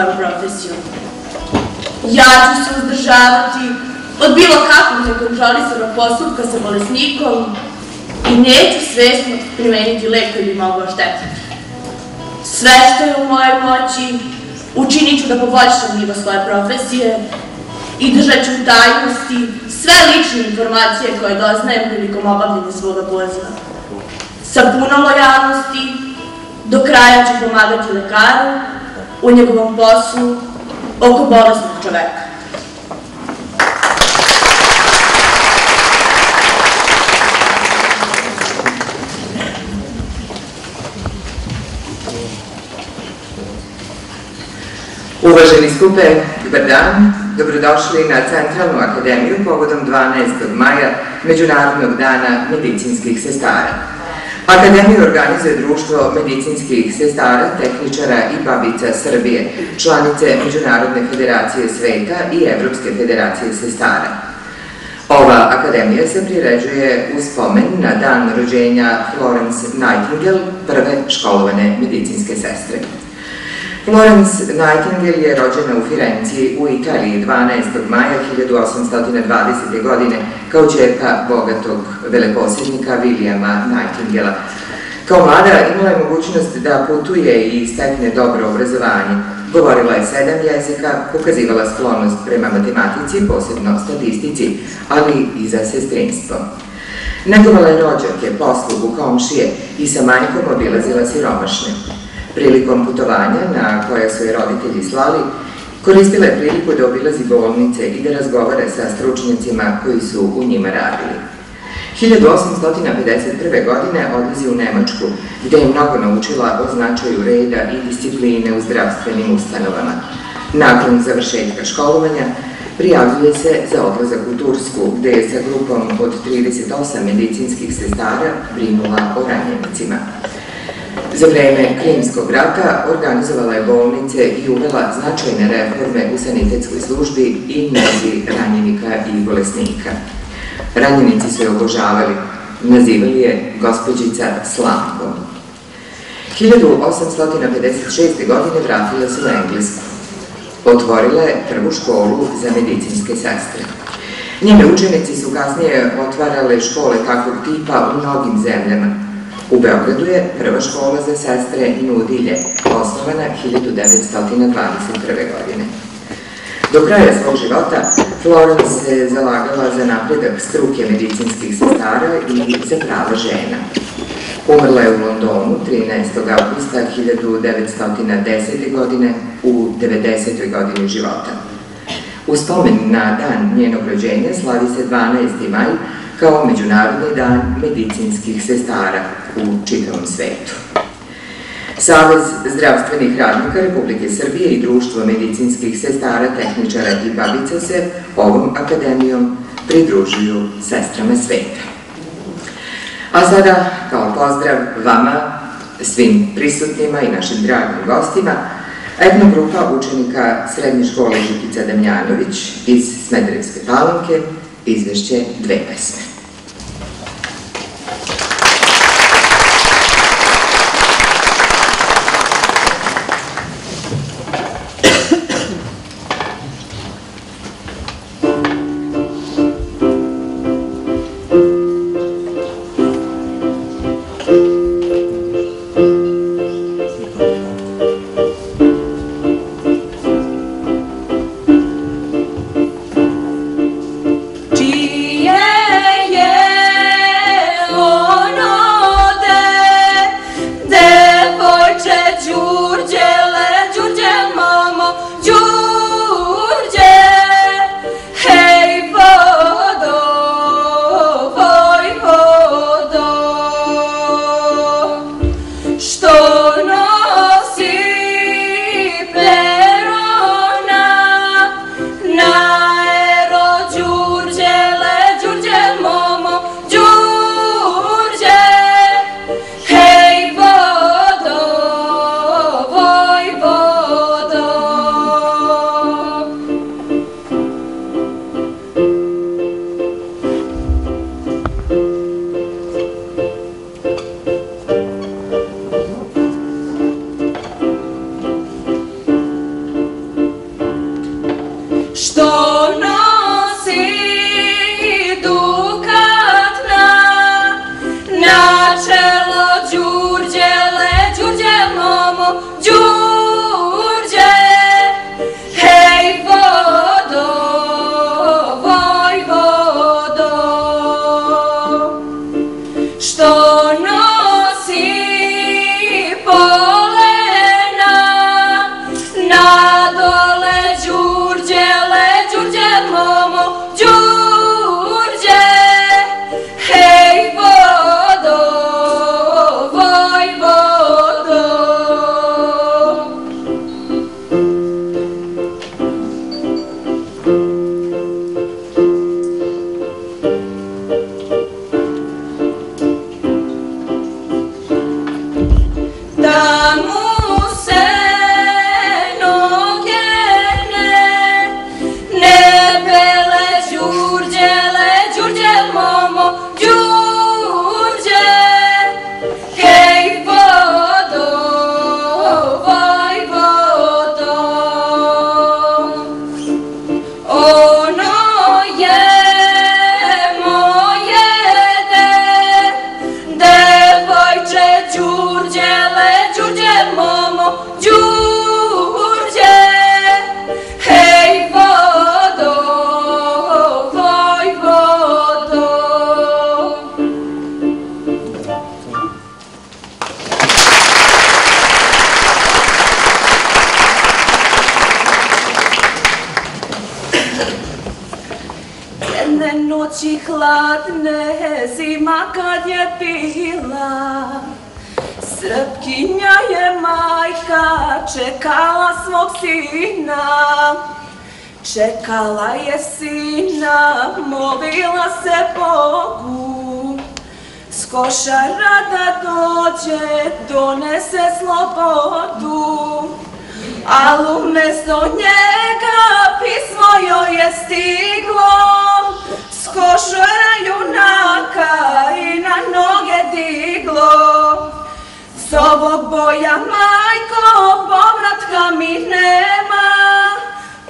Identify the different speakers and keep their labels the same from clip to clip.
Speaker 1: baviti svojom profesijom. Ja ću se uzdržavati od bilo kakvog nekontrolisanog postupka sa bolesnikom i neću svesno primeniti lek koji bi mogao štetiti. Sve što je u mojoj moći učinit ću da poboljšam nivo svoje profesije i držat ću u tajnosti sve lične informacije koje doznajem prilikom obavljanja svoga poziva. Sa puno lojalnosti, do kraja ću pomagati lekaru u njegovom poslu oko bolesnog čoveka.
Speaker 2: Uvaženi skupe, dobar dan, dobrodošli na Centralnu akademiju povodom 12. maja Međunarodnog dana medicinskih sestara. Akademiju organizuje Društvo medicinskih sestara, tehničara i babica Srbije, članice Međunarodne federacije sveta i Evropske federacije sestara. Ova akademija se priređuje u spomen na dan rođenja Florence Nightingale, prve školovane medicinske sestre. Florence Nightingale je rođena u Firenci u Italiji 12. maja 1820. godine kao čerka bogatog veleposjednika Williama Nightingala. Kao mlada imala je mogućnost da putuje i stekne dobro obrazovanje. Govorila je sedam jezika, pokazivala sklonost prema matematici, posebno statistici, ali i za sestrinstvo. Negovala je rođake, poslugu, komšije i sa manjkom obilazila siromašne. Prilikom putovanja na koja su je roditelji slali, koristila je priliku da obilazi bolnice i da razgovara sa stručnjacima koji su u njima radili. 1851. godine odlazi u Nemačku, gde je mnogo naučila o značaju reda i discipline u zdravstvenim ustanovama. Nakon završetka školovanja, prijavljuje se za odlazak u Tursku, gde je sa grupom od 38 medicinskih sestara brinula o ranjenicima. Za vreme Krimskog rata organizovala je bolnice i uvela značajne reforme u sanitetskoj službi i nezi ranjenika i bolesnika. Ranjenici su je obožavali, nazivali je gospođica Slamko. 1856. godine vratila se u Englesku. Otvorila je prvu školu za medicinske sestre. Njene učenici su kasnije otvarale škole takvog tipa u mnogim zemljama, U Beogradu je prva škola za sestre Nudilje, osnovana 1921. godine. Do kraja svog života Florence se zalagala za napredak struke medicinskih sestara i za prava žena. Umrla je u Londonu 13. augusta 1910. godine u 90. godini života. U spomen na dan njenog rođenja slavi se 12. maj kao Međunarodni dan medicinskih sestara u čitavom svetu. Savez zdravstvenih radnika Republike Srbije i Društvo medicinskih sestara, tehničara i babica se ovom akademijom pridružuju sestrama sveta. A sada, kao pozdrav vama, svim prisutnima i našim dragim gostima, etnogrupa učenika Srednje škole Žikica Damjanović iz Smederevske palanke izvešće dve pesme.
Speaker 1: Noći hladne, zima kad je bila, Srpkinja je majka, čekala svog sina, Čekala je sina, molila se Bogu, S košara da dođe, donese slobodu, Al umesto njega pismo joj je stiglo, S košara junaka i na noge diglo. S ovog boja, majko, povratka mi nema,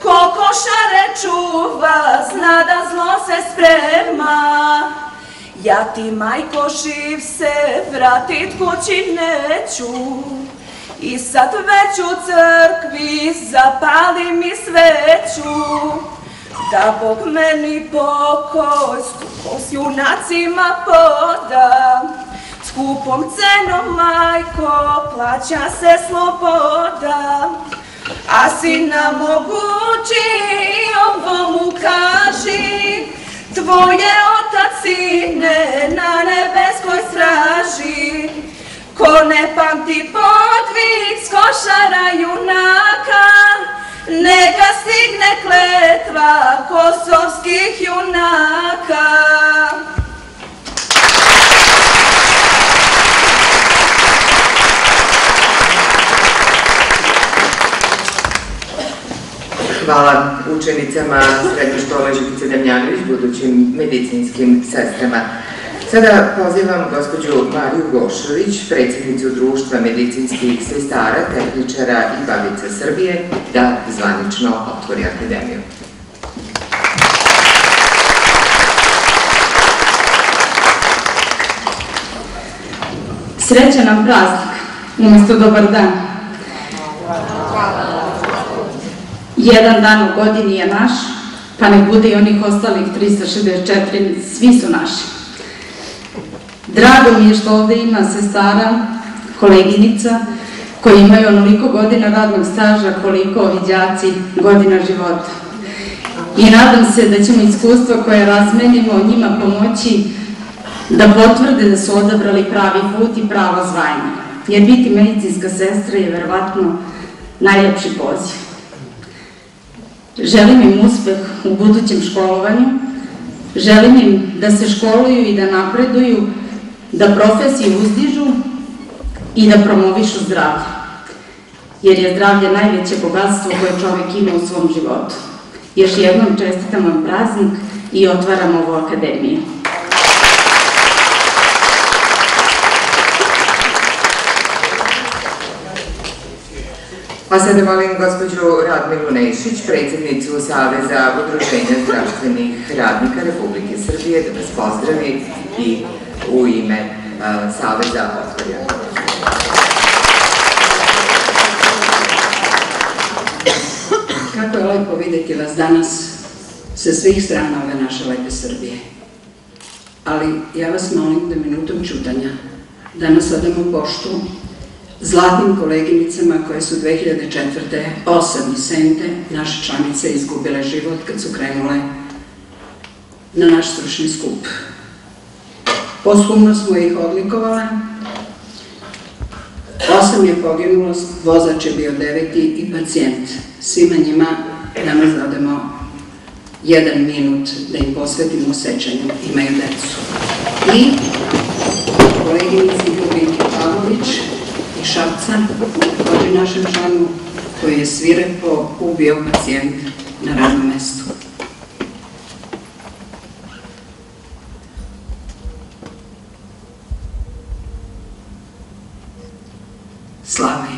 Speaker 1: Ko košare čuva, zna da zlo se sprema. Ja ti, majko, živ se, vratit kući neću. I sad već u crkvi zapali mi sveću. Da Bog meni pokoj skupo s junacima poda. Skupom cenom, majko, plaća se sloboda. A sina mogući ovo mu kaži, Tvoje otac sine na nebeskoj straži, Ko ne pamti podvig s košara junaka, Neka stigne kletva kosovskih junaka.
Speaker 2: Hvala učenicama Srednje škole Živice Damjanović, budućim medicinskim sestrama. Sada pozivam gospođu Mariju Gošović, predsjednicu Društva medicinskih sestara, tehničara i babica Srbije, da zvanično otvori akademiju.
Speaker 3: Srećan nam praznik, umesto dobar dan. Jedan dan u godini je naš, pa ne bude i onih ostalih 364, svi su naši. Drago mi je što ovde ima sestara, koleginica, koji imaju onoliko godina radnog staža koliko ovi đaci godina života. I nadam se da ćemo iskustva koje razmenimo njima pomoći da potvrde da su odabrali pravi put i pravo zvanje. Jer biti medicinska sestra je verovatno najlepši poziv. Želim im uspeh u budućem školovanju, želim im da se školuju i da napreduju, da profesiju uzdižu i da promovišu zdravlje. Jer je zdravlje najveće bogatstvo koje čovek ima u svom životu. Još jednom čestitam vam praznik i otvaram ovu akademiju.
Speaker 2: A sada molim gospođu Radmilu Nešić, predsjednicu Saveza udruženja zdravstvenih radnika Republike Srbije, da vas pozdravi i u ime Saveza otvori
Speaker 4: Kako je lepo videti vas danas sa svih strana ove naše lepe Srbije. Ali ja vas molim da minutom čutanja danas odamo poštu zlatnim koleginicama koje su 2004. osam i sente naše članice izgubile život kad su krenule na naš stručni skup. Posthumno smo ih odlikovale. Osam je poginulo, vozač je bio deveti i pacijent. Svima njima danas dodamo jedan minut da im posvetimo sećanju. Imaju decu. I koleginici Ljubinke Pavlović i Šapca, takođe našem članu koji je svirepo ubio pacijent na radnom mestu. Slave.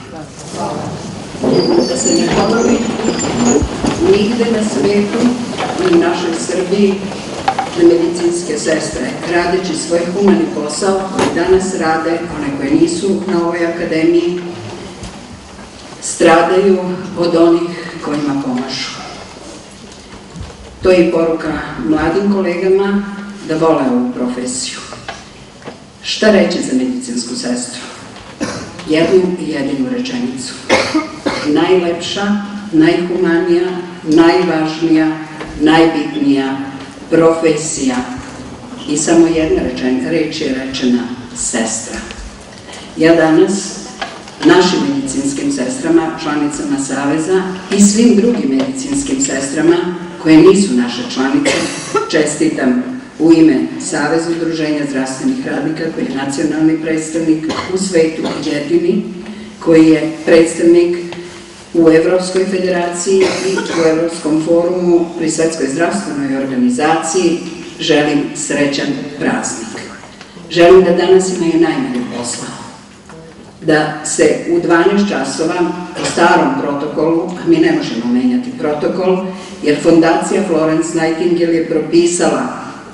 Speaker 4: Da se ne ponovi nigde na svetu, ni u da medicinske sestre, radeći svoj humani posao, koji danas rade, one koje nisu na ovoj akademiji, stradaju od onih kojima pomažu. To je i poruka mladim kolegama da vole ovu profesiju. Šta reći za medicinsku sestru? Jednu i jedinu rečenicu. Najlepša, najhumanija, najvažnija, najbitnija profesija i samo jedna rečen, reč je rečena sestra. Ja danas našim medicinskim sestrama, članicama Saveza i svim drugim medicinskim sestrama koje nisu naše članice, čestitam u ime Saveza udruženja zdravstvenih radnika koji je nacionalni predstavnik u svetu jedini, koji je predstavnik u Evropskoj federaciji i u Evropskom forumu pri Svetskoj zdravstvenoj organizaciji želim srećan praznik. Želim da danas imaju najmanje posla. Da se u 12 časova po starom protokolu, a mi ne možemo menjati protokol, jer Fondacija Florence Nightingale je propisala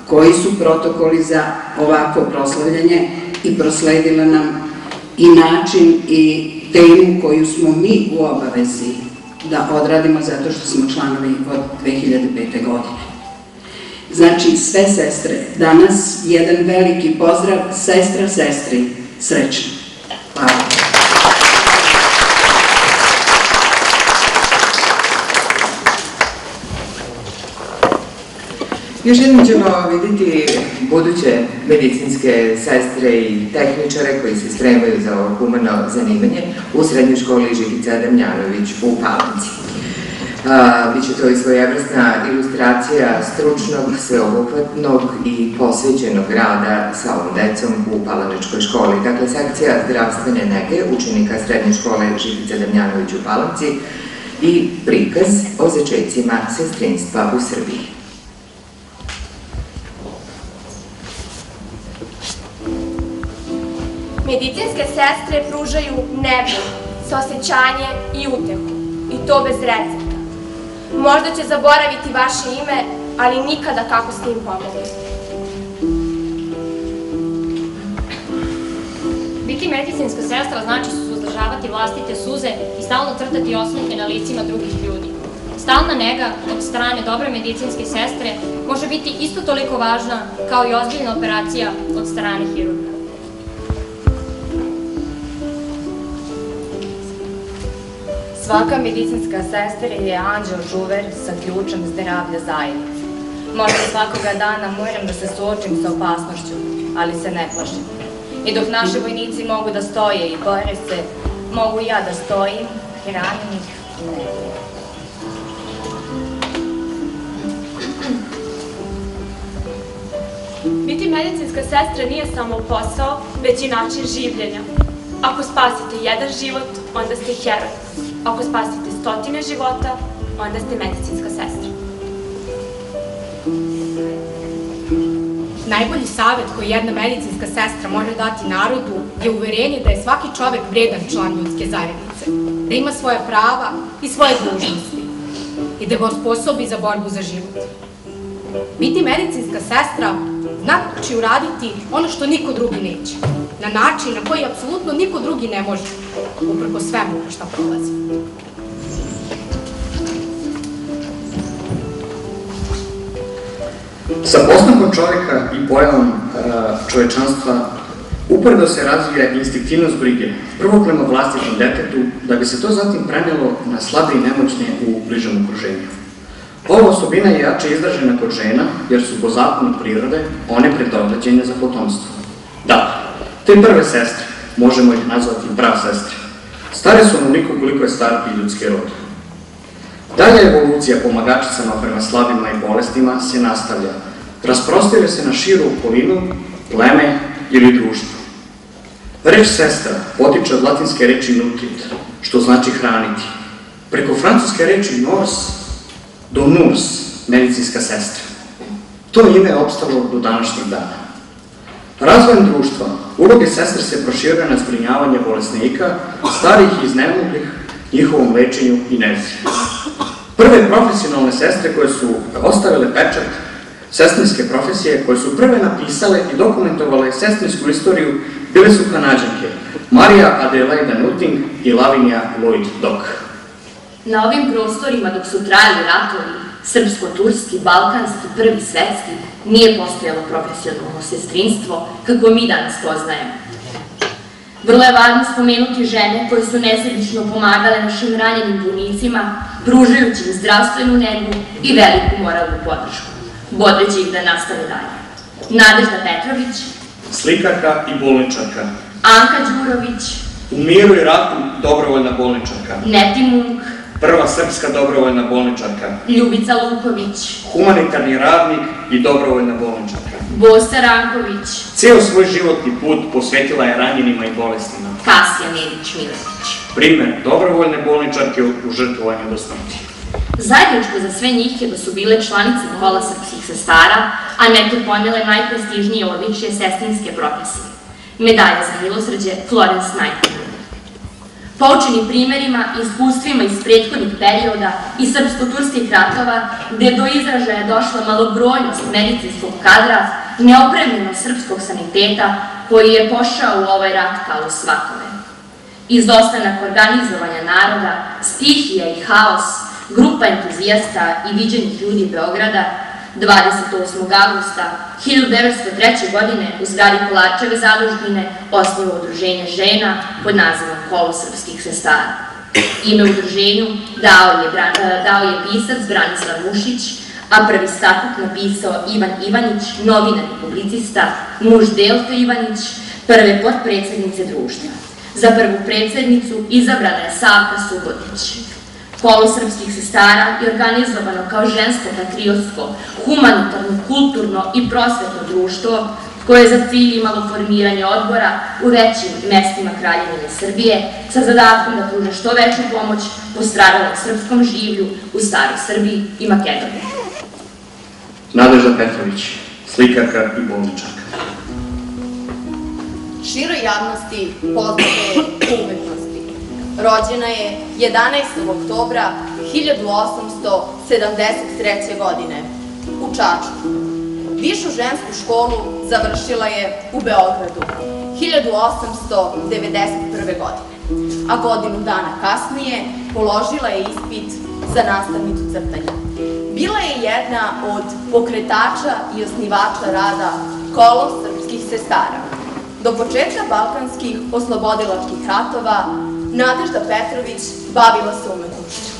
Speaker 4: koji su protokoli za ovako proslavljanje i prosledila nam i način i temu koju smo mi u obavezi da odradimo zato što smo članovi od 2005. godine. Znači, sve sestre, danas jedan veliki pozdrav, sestra, sestri, srećno. Hvala.
Speaker 2: Još jednom ćemo vidjeti buduće medicinske sestre i tehničare koji se spremaju za ovo humano zanimanje u srednjoj školi Živica Damjanović u Palanci. Biće to i svojevrsna ilustracija stručnog, sveobuhvatnog i posvećenog rada sa ovom decom u Palaničkoj školi. Dakle, sekcija zdravstvene nege učenika srednje škole Živica Damjanović u Palanci i prikaz o začecima sestrinstva u Srbiji.
Speaker 5: Medicinske sestre pružaju nebo, saosećanje i utehu. I to bez recepta. Možda će zaboraviti vaše ime, ali nikada kako s tim pomoći.
Speaker 6: Biti medicinska sestra znači suzdržavati vlastite suze i stalno crtati osnovke na licima drugih ljudi. Stalna nega od strane dobre medicinske sestre može biti isto toliko važna kao i ozbiljna operacija od strane hirurga.
Speaker 7: Svaka medicinska sestra je anđel čuver sa ključem zdravlja zajednice. Možda svakoga dana moram da se suočim sa opasnošću, ali se ne plašim. I dok naši vojnici mogu da stoje i bore se, mogu ja da stojim, hranim ih i negujem.
Speaker 5: Biti medicinska sestra nije samo posao, već i način življenja. Ako spasite jedan život, onda ste heroj. Ako spasite stotine života, onda ste medicinska sestra.
Speaker 8: Najbolji savet koji jedna medicinska sestra može dati narodu je uverenje da je svaki čovek vredan član ljudske zajednice, da ima svoja prava i svoje dužnosti i da ga osposobi za borbu za život. Biti medicinska sestra znači uraditi ono što niko drugi neće, na način na koji apsolutno niko drugi ne može, uprko svemu šta prolazi.
Speaker 9: Sa postankom čoveka i pojavom čovečanstva uporedo se razvija instinktivnost brige, prvo prema vlastitom detetu, da bi se to zatim prenelo na slabe i nemoćne u bližom okruženju. Ova osobina je jače izražena kod žena, jer su po zakonu prirode one predodređene za potomstvo. Da, te prve sestre, možemo ih nazvati prav sestre, stare su onoliko koliko je star i ljudski rod. Dalja evolucija pomagačicama prema slabima i bolestima se nastavlja. Rasprostire se na širu okolinu, pleme ili društvo. Reč sestra potiče od latinske reči nutrit, što znači hraniti. Preko francuske reči nors do nurs, medicinska sestra. To ime je opstalo do današnjeg dana. Razvojem društva, uloge sestre se proširuje na zbrinjavanje bolesnika, starih i iznemoglih, njihovom lečenju i nezi. Prve profesionalne sestre koje su ostavile pečat sestrinske profesije, koje su prve napisale i dokumentovale sestrinsku istoriju, bile su kanadžanke Marija Adelaida Nutting i Lavinija Lloyd Dock.
Speaker 1: Na ovim prostorima dok su trajali ratovi, srpsko-turski, balkanski, prvi svetski, nije postojalo profesionalno sestrinstvo kako mi danas poznajemo. Vrlo je važno spomenuti žene koje su nesebično pomagale našim ranjenim vojnicima, pružajući im zdravstvenu negu i veliku moralnu podršku.
Speaker 10: bodreći ih da nastave dalje. Nadežda Petrović,
Speaker 9: Slikarka i bolničarka.
Speaker 10: Anka Đurović,
Speaker 9: U miru i ratu dobrovoljna bolničarka.
Speaker 10: Neti Munk,
Speaker 9: Prva srpska dobrovoljna bolničarka.
Speaker 10: Ljubica Luković,
Speaker 9: Humanitarni radnik i dobrovoljna bolničarka.
Speaker 10: Bosa Ranković,
Speaker 9: Ceo svoj životni put posvetila je ranjenima i bolestima.
Speaker 10: Kasija Medić-Miletić.
Speaker 9: Primer dobrovoljne bolničarke u žrtvovanju do smrti.
Speaker 10: Zajedničko za sve njih je da su bile članice kola srpskih sestara, a neke ponele najprestižnije odličje sestrinske profesije. Medalja za milosrđe Florence Nightingale. Poučeni primerima i iskustvima iz prethodnih perioda i srpsko-turskih ratova, gde do izražaja došla malobrojnost medicinskog kadra, neopremljenost srpskog saniteta, koji je pošao u ovaj rat kao u svakome. Izostanak organizovanja naroda, stihija i haos, grupa entuzijasta i viđenih ljudi Beograda 28. augusta 1903. godine u zgradi Kolačeve zadužbine osniva udruženje žena pod nazivom Kolo srpskih sestara. Ime udruženju dao je, e, dao je pisac Branislav Mušić, a prvi statut napisao Ivan Ivanić, novinar i publicista, muž Delfe Ivanić, prve potpredsednice društva. Za prvu predsednicu izabrana je Savka Subotić. Kolo srpskih sestara je organizovano kao žensko, patriotsko, humanitarno, kulturno i prosvetno društvo koje je za cilj imalo formiranje odbora u većim mestima Kraljevine Srbije sa zadatkom da pruže što veću pomoć postradalog srpskom življu u Staroj Srbiji i Makedoniji.
Speaker 9: Nadežda Petrović, slikarka i bolničarka.
Speaker 11: Široj javnosti poznate po umetnosti. Rođena je 11. oktobra 1873. godine u Čačku. Višu žensku školu završila je u Beogradu 1891. godine, a godinu dana kasnije položila je ispit za nastavnicu crtanja. Bila je jedna od pokretača i osnivača rada Kolo srpskih sestara. Do početka balkanskih oslobodilačkih ratova Nadežda Petrović bavila se umetnošću.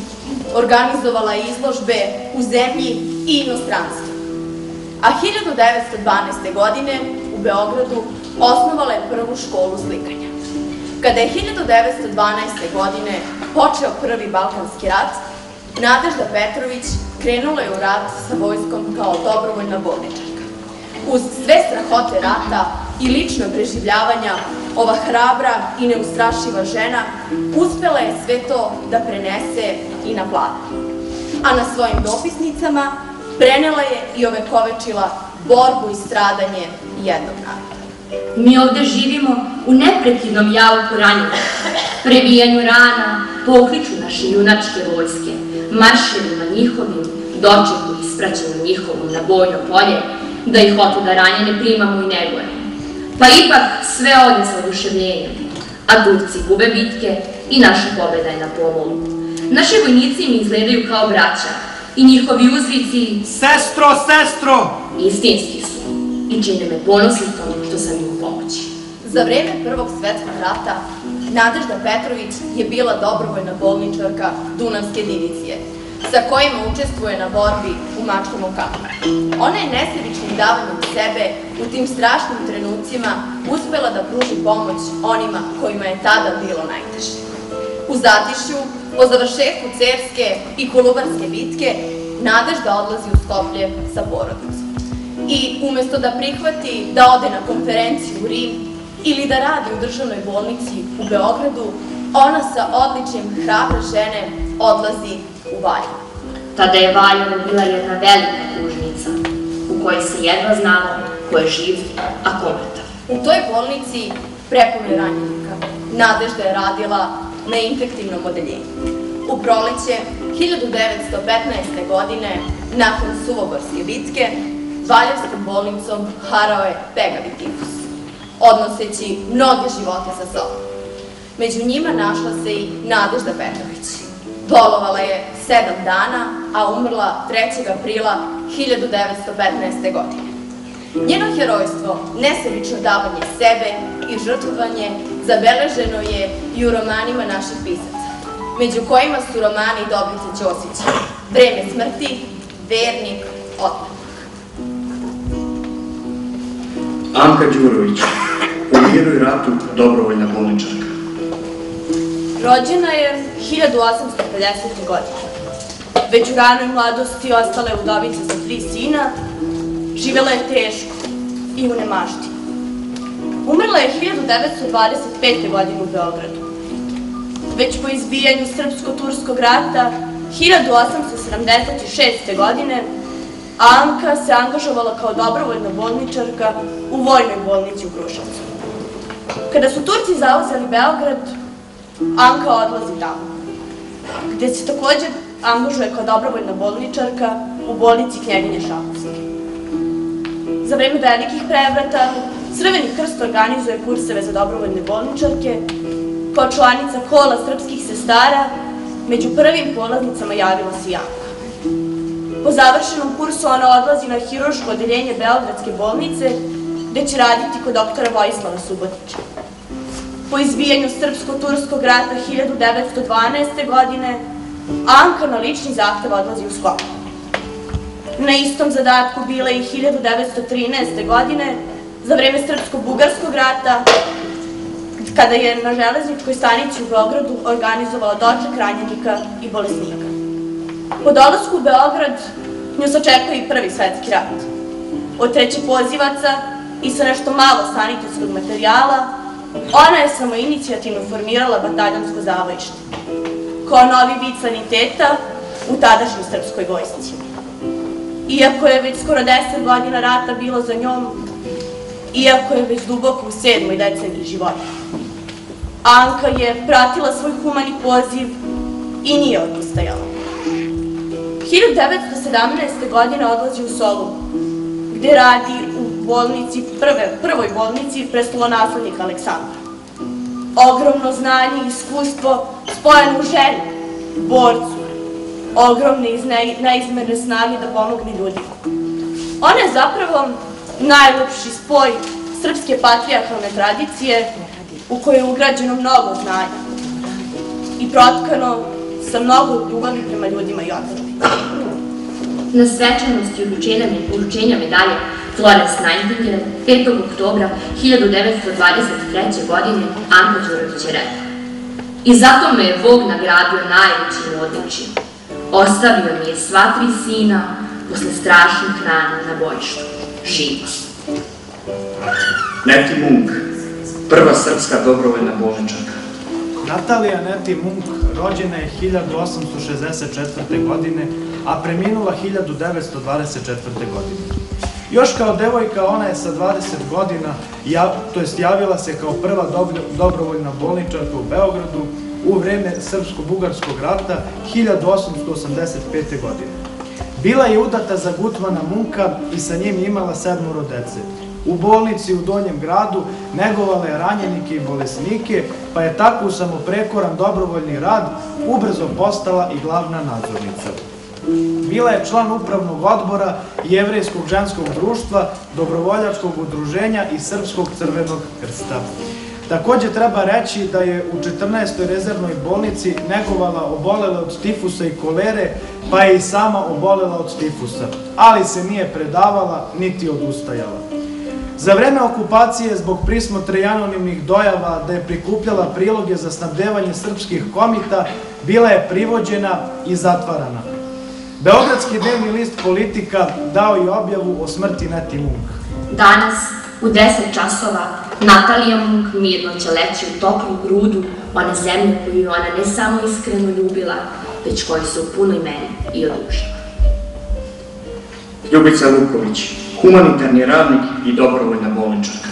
Speaker 11: Organizovala je izložbe u zemlji i inostranstvu. A 1912. godine u Beogradu osnovala je prvu školu slikanja. Kada je 1912. godine počeo prvi Balkanski rat, Nadežda Petrović krenula je u rat sa vojskom kao dobrovoljna bolničarka. Uz sve strahote rata i lično preživljavanja, ova hrabra i neustrašiva žena uspela je sve to da prenese i na planu. A na svojim dopisnicama prenela je i ovekovečila borbu i stradanje jednog naroda.
Speaker 10: Mi ovde živimo u neprekidnom jauku ranjena, prebijanju rana, pokliču naše junačke vojske, marševima njihovim, dočeku i ispraćanju njihovom na bojno polje, da ih otuda ranjene primamo i negujemo. Pa ipak sve ode sa oduševljenjem, a Turci gube bitke i naša pobeda je na pomolu. Naši vojnici mi izgledaju kao braća i njihovi uzvici
Speaker 12: Sestro, sestro!
Speaker 10: istinski su i čine me ponosnitom što sam im u pomoći.
Speaker 11: Za vreme Prvog svetskog rata Nadežda Petrović je bila dobrovoljna bolničarka Dunavske divizije, sa kojima učestvuje na borbi u Mačkovom kampu. Ona je nesebičnim davanjem sebe u tim strašnim trenucima uspela da pruži pomoć onima kojima je tada bilo najteže. U Zatišju, po završetku Cerske i Kolubarske bitke, Nadežda odlazi u Skoplje sa porodicom. I umesto da prihvati da ode na konferenciju u Rim ili da radi u državnoj bolnici u Beogradu, ona sa odličjem hrabre žene odlazi u Valjevo.
Speaker 10: Tada je Valjevo bila jedna velika kužnica, u kojoj se jedva znalo ko je živ, a ko mrtav.
Speaker 11: U toj bolnici prepunoj ranjenika Nadežda je radila na infektivnom odeljenju. U proleće 1915. godine, nakon Suvogorske bitke, Valjevskom bolnicom harao je pegavi tifus, odnoseći mnoge živote sa sobom. Među njima našla se i Nadežda Petrović. Bolovala je sedam dana, a umrla 3. aprila 1915. godine. Njeno herojstvo, nesebično davanje sebe i žrtvovanje zabeleženo je i u romanima naših pisaca, među kojima su romani Dobrice Ćosića, Vreme smrti, Vernik, Otmak.
Speaker 9: Anka Đurović, u miru i ratu dobrovoljna bolničarka.
Speaker 13: Rođena je 1850. godine. Već u ranoj mladosti ostala je udovica sa tri sina, živela je teško i u nemašti. Umrla je 1925. godine u Beogradu. Već po izbijanju Srpsko-Turskog rata 1876. godine Anka se angažovala kao dobrovoljna bolničarka u vojnoj bolnici u Kruševcu. Kada su Turci zauzeli Beograd, Anka odlazi tamo, gde se takođe angažuje kao dobrovoljna bolničarka u bolnici Knjeginje Šahovske. Za vreme velikih prevrata, Crveni krst organizuje kurseve za dobrovoljne bolničarke. Kao članica kola srpskih sestara, među prvim polaznicama javila se Janka. Po završenom kursu ona odlazi na hiruško odeljenje Beogradske bolnice, gde će raditi kod doktora Vojislava Subotića. Po izbijanju Srpsko-Turskog rata 1912. godine, Anka na lični zahtev odlazi u Skopje. Na istom zadatku bila je i 1913. godine, za vreme Srpsko-Bugarskog rata, kada je na železničkoj stanici u Beogradu organizovala doček ranjenika i bolesnika. Po dolasku u Beograd nju sačekao i prvi svetski rat. Od treće pozivaca i sa nešto malo sanitetskog materijala, ona je samo inicijativno formirala bataljonsko zavojište, kao novi vid saniteta u tadašnjoj srpskoj vojsci. Iako je već skoro deset godina rata bilo za njom, iako je već duboko u sedmoj deceniji života. Anka je pratila svoj humani poziv i nije odustajala. 1917. godine odlazi u Solun, gde radi bolnici, prve, prvoj bolnici prestolonaslednika Aleksandra. Ogromno znanje i iskustvo spojeno u želju, borcu, ogromne i neizmerne snage da pomogne ljudima. Ona je zapravo najlepši spoj srpske patrijarhalne tradicije u kojoj je ugrađeno mnogo znanja i protkano sa mnogo ljubavi prema ljudima i odnovi.
Speaker 10: Na svečanosti uručenja medalje Florence Nightingale 5. oktobra 1923. godine Anka Đurović je rekla I zato me je Bog nagradio najvećim odličjem. Ostavio mi je sva tri sina posle strašnih rana na bojištu. Živa.
Speaker 9: Neti Munk, prva srpska dobrovoljna bolničarka.
Speaker 12: Natalija Neti Munk rođena je 1864. godine, a preminula 1924. godine. Još kao devojka ona je sa 20 godina, to jest javila se kao prva dobrovoljna bolničarka u Beogradu u vreme Srpsko-Bugarskog rata 1885. godine. Bila je udata za Gutmana Munka i sa njim imala sedmoro dece. U bolnici u Donjem gradu negovala je ranjenike i bolesnike, pa je tako u samoprekoran dobrovoljni rad ubrzo postala i glavna nadzornica. Bila je član upravnog odbora Jevrejskog ženskog društva, Dobrovoljačkog udruženja i Srpskog crvenog krsta. Takođe treba reći da je u 14. rezervnoj bolnici negovala obolele od tifusa i kolere, pa je i sama obolela od tifusa, ali se nije predavala niti odustajala. Za vreme okupacije, zbog prismotre i anonimnih dojava da je prikupljala priloge za snabdevanje srpskih komita, bila je privođena i zatvarana. Beogradski dnevni list Politika dao i objavu o smrti Neti Munk.
Speaker 10: Danas, u 10 časova, Natalija Munk mirno će leći u toplu grudu one zemlje koju je ona ne samo iskreno ljubila, već koji su u punoj meri i odužila.
Speaker 9: Ljubica Luković, humanitarni radnik i dobrovoljna bolničarka.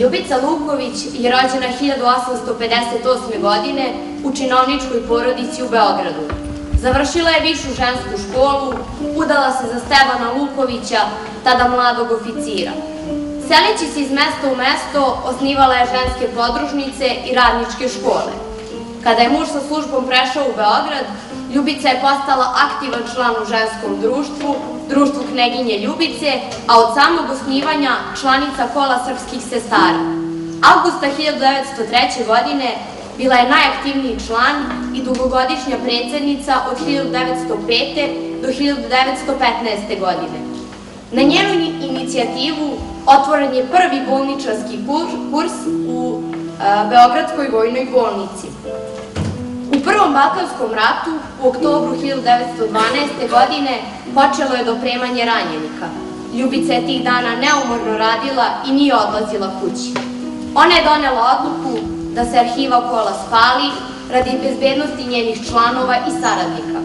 Speaker 14: Ljubica Luković je rođena 1858. godine u činovničkoj porodici u Beogradu. Završila je višu žensku školu, udala se za Stevana Lukovića, tada mladog oficira. Seleći se iz mesta u mesto, osnivala je ženske podružnice i radničke škole. Kada je muž sa službom prešao u Beograd, Ljubica je postala aktivan član u ženskom društvu, društvu Kneginje Ljubice, a od samog osnivanja članica kola srpskih sestara. Augusta 1903. godine bila je najaktivniji član i dugogodišnja predsednica od 1905. do 1915. godine. Na njenu inicijativu otvoren je prvi bolničarski kurs u Beogradskoj vojnoj bolnici. U Prvom Balkanskom ratu u oktobru 1912. godine počelo je dopremanje ranjenika. Ljubica je tih dana neumorno radila i nije odlazila kući. Ona je donela odluku da se arhiva kola spali radi bezbednosti njenih članova i saradnika.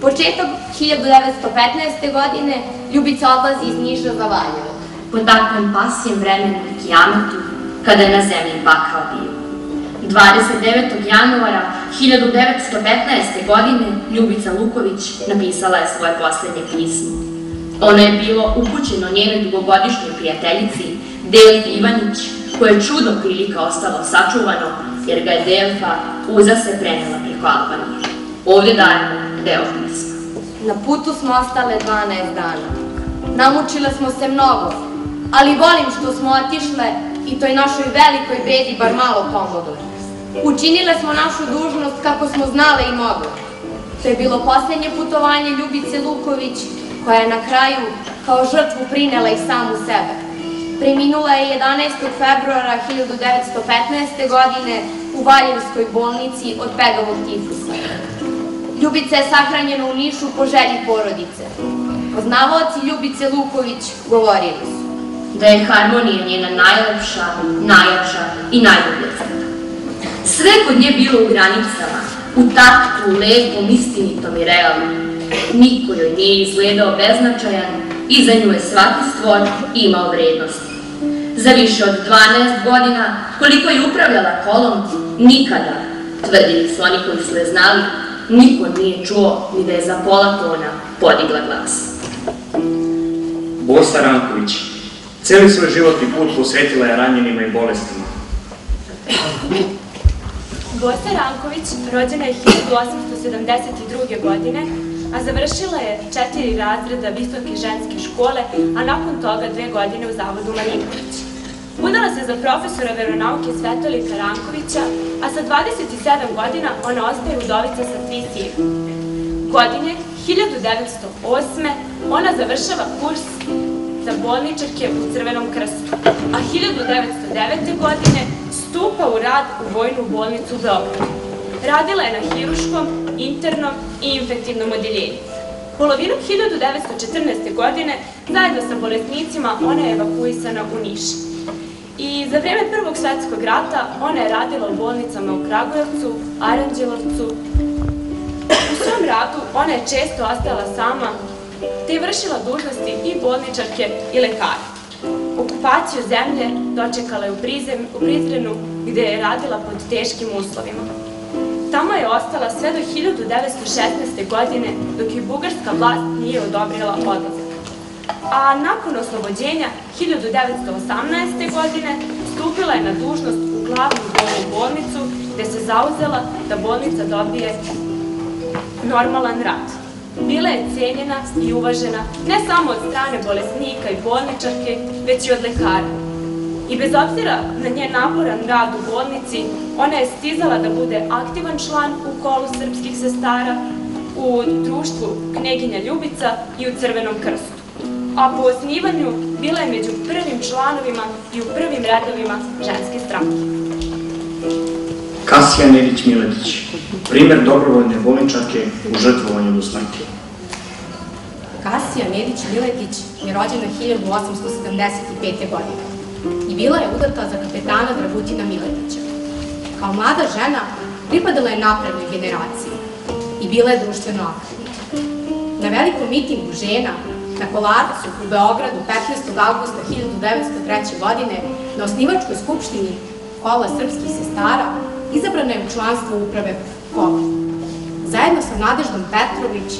Speaker 14: Početak 1915. godine Ljubica odlazi iz Niša za Valjevo.
Speaker 10: Po takvom pasijem vremenu i kijametu, kada je na zemlji bakao bio. 29. januara 1915. godine Ljubica Luković napisala je svoje poslednje pismo. Ono je bilo upućeno njenoj dugogodišnjoj prijateljici Delfi Ivanić, koje je čudom prilika ostalo sačuvano, jer ga je Delfa uza se prenela preko Albanije. Ovdje dajemo deo pisma.
Speaker 14: Na putu smo ostale 12 dana. Namučile smo se mnogo, ali volim što smo otišle i toj našoj velikoj bedi bar malo pomogle. Učinile smo našu dužnost kako smo znale i mogle. To je bilo posljednje putovanje Ljubice Luković, koja je na kraju kao žrtvu prinela i samu sebe. Preminula je 11. februara 1915. godine u Valjevskoj bolnici od pegavog tifusa. Ljubica je sahranjena u Nišu po želji porodice. Poznavaoci Ljubice Luković govorili su
Speaker 10: da je harmonija njena najlepša, najjača i najbolja. Sve kod nje bilo u granicama, u taktu, lepom, istinitom i realnom. Niko joj nije izgledao beznačajan i za nju je svaki stvor imao vrednosti. Za više od 12 godina, koliko je upravljala kolom, nikada, tvrdili su oni koji su je znali, niko nije čuo ni da je za pola tona podigla glas.
Speaker 9: Bosta Ranković, celi svoj životni put posvetila je ranjenima i bolestima.
Speaker 5: Bosta Ranković rođena je 1872. godine, a završila je četiri razreda visoke ženske škole, a nakon toga dve godine u Zavodu Marinković. Udala se za profesora veronauke Svetolika Rankovića, a sa 27 godina ona ostaje udovica sa tri sina. Godine 1908. ona završava kurs za bolničarke u Crvenom krstu, a 1909. godine stupa u rad u Vojnu bolnicu u Beogradu. Radila je na hiruškom, internom i infektivnom odeljenju. Polovinom 1914. godine, zajedno sa bolesnicima, ona je evakuisana u Niš. I za vreme Prvog svetskog rata ona je radila u bolnicama u Kragujevcu, Aranđelovcu. U svom radu ona je često ostala sama, te je vršila dužnosti i bolničarke i lekara. Okupaciju zemlje dočekala je u, u Prizrenu, gde je radila pod teškim uslovima. Tamo je ostala sve do 1916. godine, dok je bugarska vlast nije odobrila odlazak. A nakon oslobođenja 1918. godine stupila je na dužnost u glavnu vojnu bolnicu, gde se zauzela da bolnica dobije normalan rad. Bila je cenjena i uvažena ne samo od strane bolesnika i bolničarke, već i od lekara. I bez obzira na njen naporan rad u bolnici, ona je stizala da bude aktivan član u kolu srpskih sestara, u društvu Kneginja Ljubica i u Crvenom krstu. A po osnivanju bila je među prvim članovima i u prvim redovima ženske stranke.
Speaker 9: Kasija Nedić Miletić, primer dobrovoljne bolničarke u žrtvovanju do smrti.
Speaker 8: Kasija Nedić Miletić je rođena 1875. godine i bila je udata za kapetana Dragutina Miletića. Kao mlada žena pripadala je naprednoj generaciji i bila je društveno aktivna. Na velikom mitingu žena na Kolarcu u Beogradu 15. augusta 1903. godine na osnivačkoj skupštini kola srpskih sestara izabrana je u članstvo uprave kola. Zajedno sa Nadeždom Petrović,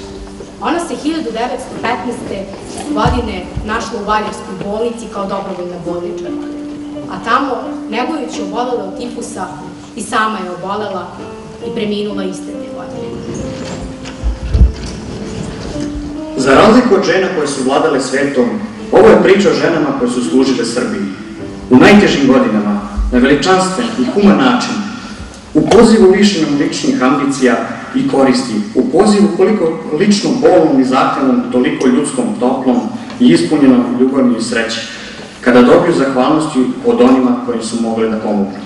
Speaker 8: ona se 1915. godine našla u Valjevskoj bolnici kao dobrovoljna bolničarka, a tamo, negujući obolela od tifusa, i sama je obolela i preminula iste te godine.
Speaker 9: Za razliku od žena koje su vladale svetom, ovo je priča o ženama koje su služile Srbiji. U najtežim godinama, na veličanstven i human način, u pozivu lišenom ličnih ambicija i koristi, u pozivu koliko lično bolnom i zahtevnom, toliko ljudskom, toplom, i ispunjeno ljubavlju i sreće, kada dobiju zahvalnosti od onima koji su mogli da pomognu.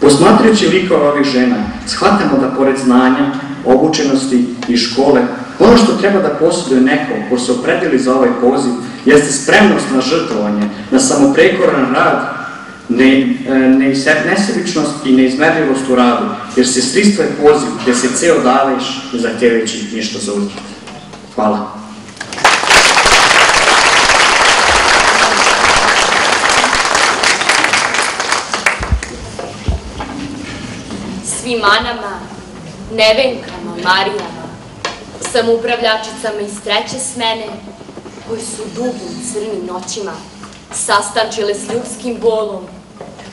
Speaker 9: Posmatrajući likove ovih žena, shvatamo da pored znanja, obučenosti i škole, ono što treba da posjeduje neko ko se opredili za ovaj poziv, jeste spremnost na žrtvovanje, na samoprekoran rad, ne, e, ne, nesebičnost i neizmerljivost u radu, jer se stristvo je poziv gde se ceo daveš ne zahtjevajući ništa za uzgled. Hvala.
Speaker 14: Svim Anama, Nevenkama, Marijama, samoupravljačicama iz treće smene, koji su dugim crnim noćima sastančile s ljudskim bolom,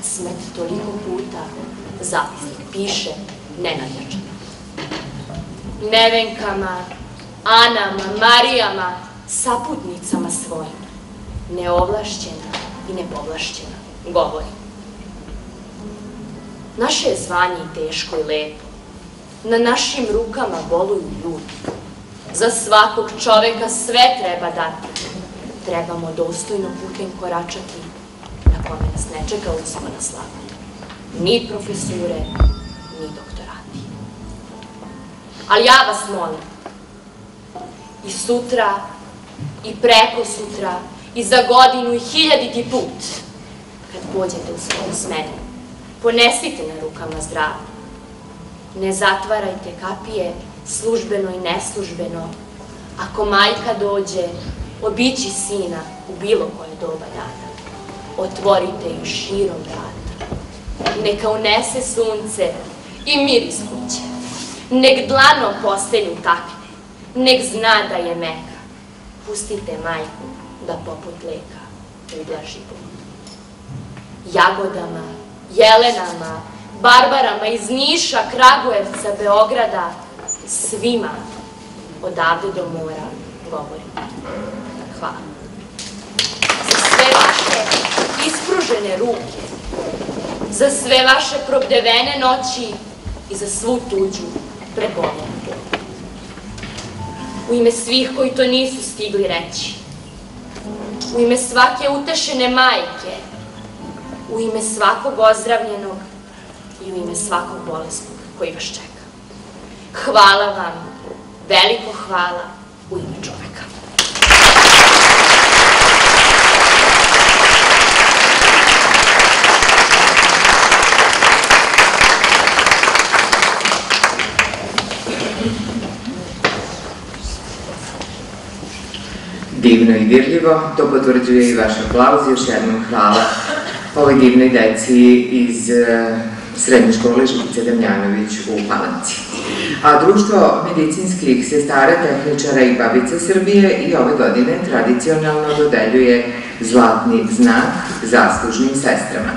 Speaker 14: smrt toliko puta zapisnik piše nenadjačano. Nevenkama, Anama, Marijama, saputnicama svojim, neovlašćena i nepovlašćena, govori. Naše je zvanje i teško i lepo. Na našim rukama boluju ljudi. Za svakog čoveka sve treba dati. Trebamo dostojno putem koračati, na kome nas ne čeka uspona slava. Ni profesure, ni doktorati. Ali ja vas molim, i sutra, i preko sutra, i za godinu i hiljaditi put, kad pođete u svoju smenu, ponesite na rukama zdravlje. Ne zatvarajte kapije službeno i neslužbeno. Ako majka dođe, obići sina u bilo koje doba dana. Otvorite ju širom vrata. Neka unese sunce i miris kuće. Nek dlano postelju takne. Nek zna da je meka. Pustite majku da poput leka ublaži bol. Jagodama, jelenama, barbarama iz Niša, Kragujevca, Beograda, svima odavde do mora govorim. Hvala. Za sve vaše ispružene ruke, za sve vaše probdevene noći i za svu tuđu preboljenu U ime svih koji to nisu stigli reći, u ime svake utešene majke, u ime svakog ozdravljenog u ime svakog bolesnog koji vas čeka. Hvala vam, veliko hvala u ime čoveka.
Speaker 2: Divno i dirljivo, to potvrđuje i vaš aplauz, još jednom hvala ovoj divnoj deci iz uh, srednje škole Živce Damjanović u Palanci. A društvo medicinskih sestara, tehničara i babica Srbije i ove godine tradicionalno dodeljuje zlatni znak zaslužnim sestrama.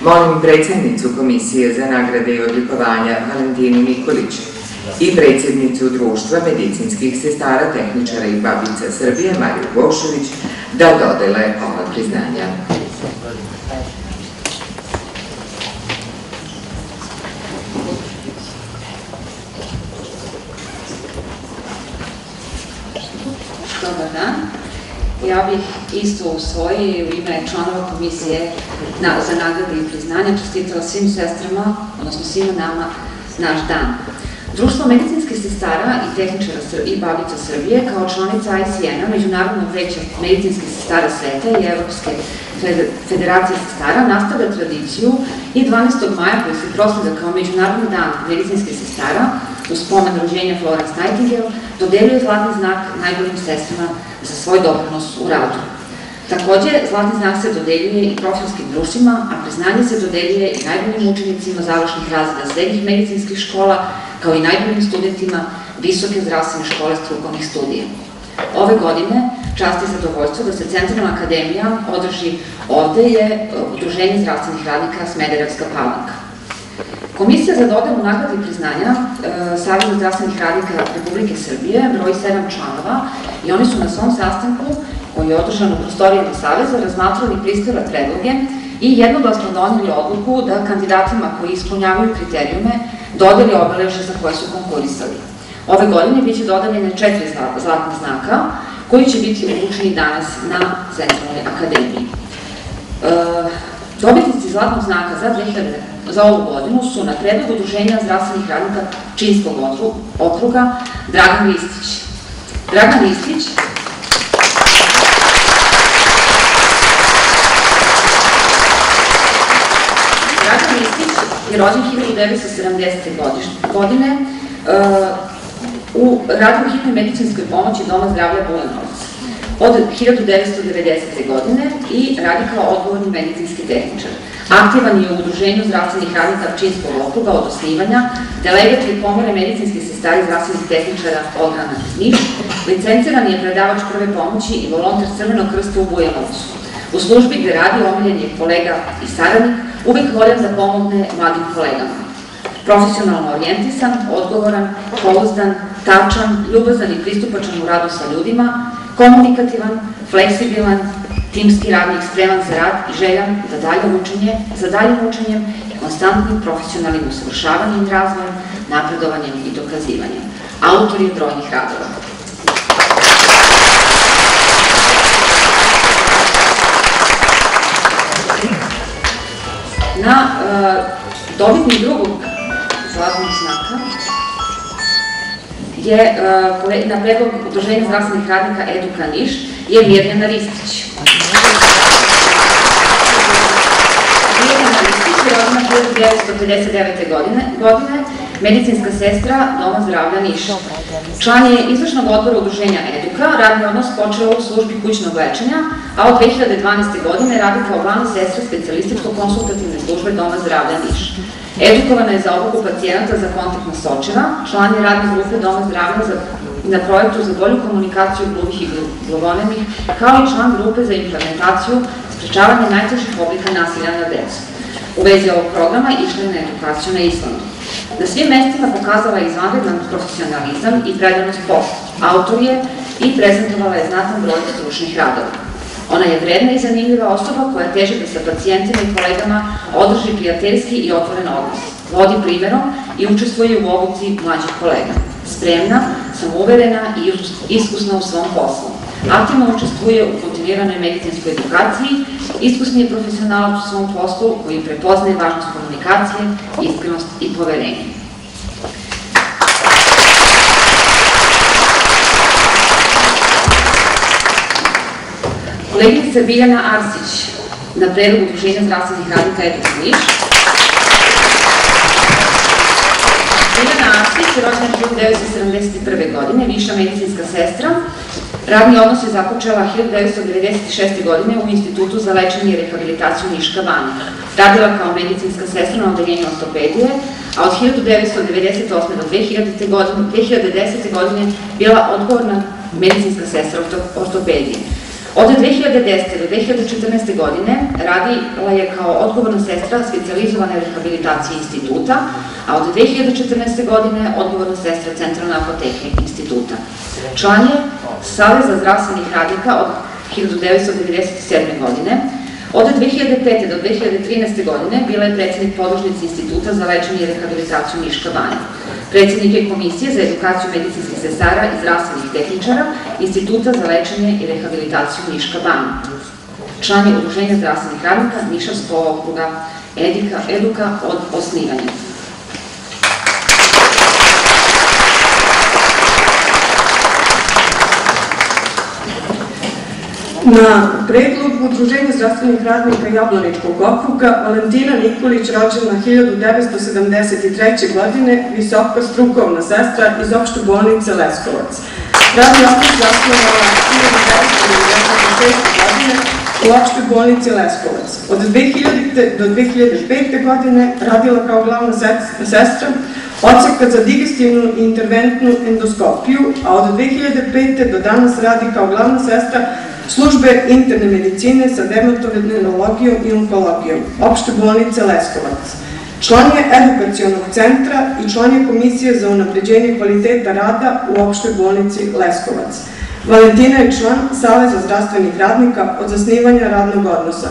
Speaker 2: Molim predsednicu Komisije za nagrade i odlikovanja Valentinu Nikolić i predsjednicu Društva medicinskih sestara, tehničara i babica Srbije Mariju Bošović da dodele ova priznanja.
Speaker 15: Dobar dan. Ja bih isto u svoje u ime članova komisije za nagrade i priznanja čestitala svim sestrama, odnosno svima nama, naš dan. Društvo medicinskih sestara i tehničara i babica Srbije kao članica ICN-a, Međunarodnog veća medicinskih sestara sveta i Evropske federacije sestara, nastavlja tradiciju i 12. maja koji se proslavlja kao Međunarodni dan medicinskih sestara, u spomen rođenja Florence Nightingale, dodeljuje zlatni znak najboljim sestrama za svoj doprinos u radu. Takođe, zlatni znak se dodeljuje i profilskim društvima, a priznanje se dodeljuje i najboljim učenicima završnih razreda srednjih medicinskih škola, kao i najboljim studentima Visoke zdravstvene škole strukovnih studija. Ove godine čast je zadovoljstvo da se Centralna akademija održi ovde je e, Udruženje zdravstvenih radnika Smederevska palanka. Komisija za dodelu nagrade i priznanja e, Savjeza zdravstvenih radnika Republike Srbije broji sedam članova i oni su na svom sastanku koji je održan u prostorijama Saveza razmatrali pristile predloge i jednoglasno donili odluku da kandidatima koji ispunjavaju kriterijume dodeli obeleže za koje su konkurisali. Ove godine biće dodeljene četiri zlatna znaka koji će biti uručeni danas na Centralnoj akademiji. E, dobitnici zlatnog znaka za, 2000, za ovu godinu su na predlog Udruženja zdravstvenih radnika Činskog okruga Dragan Ristić. Dragan Ristić Dragan Ristić je rođen 1970. godine uh, u radu hitnoj medicinskoj pomoći Doma zdravlja Bulenovac od 1990. godine i radi kao odgovorni medicinski tehničar. Aktivan je u Udruženju zdravstvenih radnika Pčinskog okruga od osnivanja, delegat je komore medicinskih sestara i zdravstvenih tehničara Ograna iz Niš, licenciran je predavač prve pomoći i volonter Crvenog krsta u Bujanovcu. U službi gde radi omiljen je kolega i saradnik, uvek voljan da pomogne mladim kolegama. Profesionalno orijentisan, odgovoran, pouzdan, tačan, ljubazan i pristupačan u radu sa ljudima, komunikativan, fleksibilan, timski radnik, spreman za rad i željan za dalje učenje, za dalje učenjem i konstantnim profesionalnim usavršavanjem i razvojem, napredovanjem i dokazivanjem. Autor je brojnih radova. Dobitni drugog zlatnog znaka je uh, na predlog Udruženja zdravstvenih radnika Eduka Niš je Mirjana Ristić. Mirjana Ristić je rodina 1959. godine, godine medicinska sestra Doma zdravlja Niša. Član je izvršnog odbora udruženja Eduka, radni odnos počeo u službi kućnog lečenja, a od 2012. godine radi kao glavna sestra specialističko-konsultativne službe Doma zdravlja Niš. Edukovana je za obuku pacijenata za kontaktna sočeva, član je radne grupe Doma zdravlja za, na projektu za bolju komunikaciju gluvih i gluvonemih, kao i član grupe za implementaciju sprečavanja najtežih oblika nasilja na decu. U vezi ovog programa išla je na edukaciju na Islandu. Na svim mestima pokazala je izvanredan profesionalizam i predanost poslu. Autor je i prezentovala je znatan broj stručnih radova. Ona je vredna i zanimljiva osoba koja teže da sa pacijentima i kolegama održi prijateljski i otvoren odnos. Vodi primerom i učestvuje u obuci mlađih kolega. Spremna, samouverena i iskusna u svom poslu. Aktivno učestvuje u kontinuiranoj medicinskoj edukaciji, iskusni je profesionalac u svom poslu koji prepoznaje važnost komunikacije, iskrenost i poverenje. Koleginica Biljana Arsić, na predlog Udruženja zdravstvenih radnika Eto Niš. Biljana Arsić, rođena 1971. godine, viša medicinska sestra, Radni odnos je započela 1996. godine u Institutu za lečenje i rehabilitaciju Niška Banja. Radila kao medicinska sestra na odeljenju ortopedije, a od 1998. do 2000. godine, 2010. godine bila odgovorna medicinska sestra ortopedije. Od 2010. do 2014. godine radila je kao odgovorna sestra specializovane rehabilitacije instituta, a od 2014. godine odgovorna sestra Centralne apoteke instituta. Član je Saveza zdravstvenih radnika od 1997. godine, Od 2005. do 2013. godine bila je predsednik podložnici Instituta za lečenje i rehabilitaciju Niška Banja. Predsednik je Komisije za edukaciju medicinskih sestara i zdravstvenih tehničara Instituta za lečenje i rehabilitaciju Niška Banja. Član je Udruženja zdravstvenih radnika Nišavskog okruga Edika, Eduka od osnivanja.
Speaker 16: Na predlog Udruženja zdravstvenih radnika Jablaničkog okruga Valentina Nikolić rođena 1973. godine, visoka strukovna sestra iz opšte bolnice Leskovac. Radni okruг zasnovala 1996. godine u opšte bolnici Leskovac. Od 2000. do 2005. godine radila kao glavna sestra odseka za digestivnu i interventnu endoskopiju, a od 2005. do danas radi kao glavna sestra službe interne medicine sa dermatovenerologijom i onkologijom, opšte bolnice Leskovac. Član je edukacijonog centra i član je Komisije za unapređenje kvaliteta rada u opštoj bolnici Leskovac. Valentina je član Saveza zdravstvenih radnika od zasnivanja radnog odnosa.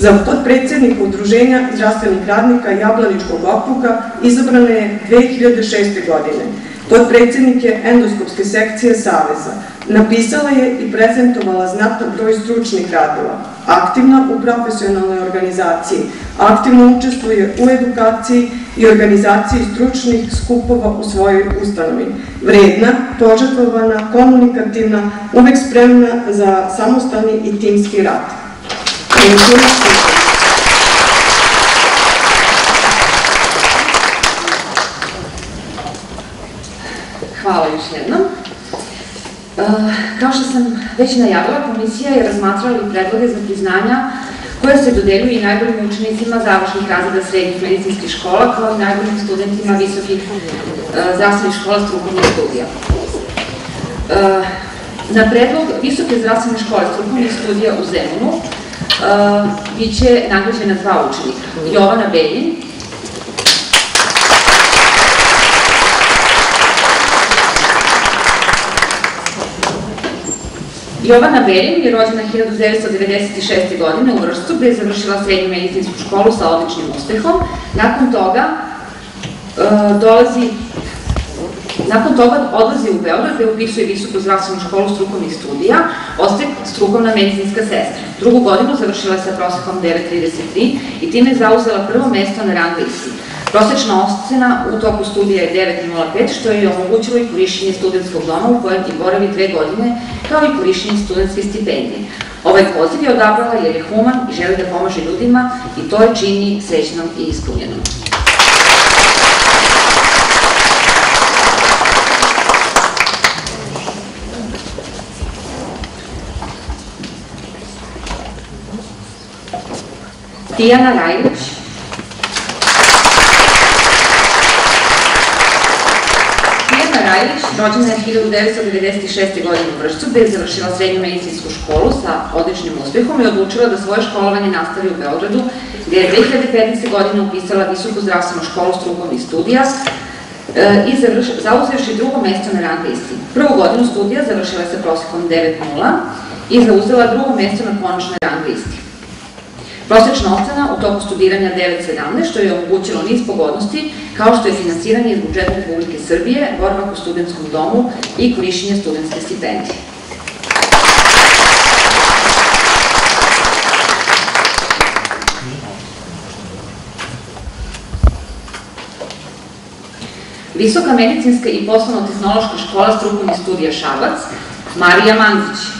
Speaker 16: Za podpredsednika Udruženja zdravstvenih radnika Jablaničkog okruga izabrana je 2006. godine. Podpredsednik je endoskopske sekcije Saveza. Napisala je i prezentovala znatan broj stručnih radova. Aktivna u profesionalnoj organizaciji, aktivno učestvuje u edukaciji i organizaciji stručnih skupova u svojoj ustanovi. Vredna, požetovana, komunikativna, uvek spremna za samostalni i timski rad.
Speaker 15: Hvala još jednom. E, Kao što sam već najavila, komisija je razmatrala i predloge za priznanja koje se dodeljuju i najboljim učenicima završnih razreda srednjih medicinskih škola, kao i najboljim studentima visokih e, zdravstvenih škola strukovnih studija. E, Na predlog Visoke zdravstvene škole strukovnih studija u Zemunu e, biće nagrađena dva učenika. Jovana Beljin, Jovana Berin je rođena 1996. godine u Vršcu, gde je završila srednju medicinsku školu sa odličnim uspehom. Nakon toga e, dolazi Nakon toga odlazi u Beograd gde upisuje visoku zdravstvenu školu strukovnih studija, ostaje strukovna medicinska sestra. Drugu godinu završila je sa prosekom 9.33 i time je zauzela prvo mesto na rang listi. Prosečna ocena u toku studija je 9.05, što je omogućilo i korišćenje studentskog doma u kojem i boravi dve godine, kao i korišćenje studentske stipendije. Ovaj poziv je odabrala jer je human i želi da pomaže ljudima i to je čini srećnom i ispunjenom. Tijana Rajlić. Tijana Rajlić rođena je 1996. godine u Vršcu, gde je završila srednju medicinsku školu sa odličnim uspehom i odlučila da svoje školovanje nastavi u Beogradu, gde je 2015. godine upisala visoku zdravstvenu školu strukovnih studija e, i zauzevši drugo mesto na rang listi. Prvu godinu studija završila je sa prosekom 9.0 i zauzela drugo mesto na konačnoj rang listi. Prosečna ocena u toku studiranja 9.17, što je omogućilo niz pogodnosti, kao što je finansiranje iz budžeta Republike Srbije, boravak u studentskom domu i korišćenje studentske stipendije. Visoka medicinska i poslovno-tehnološka škola strukovnih studija Šabac, Marija Mandić.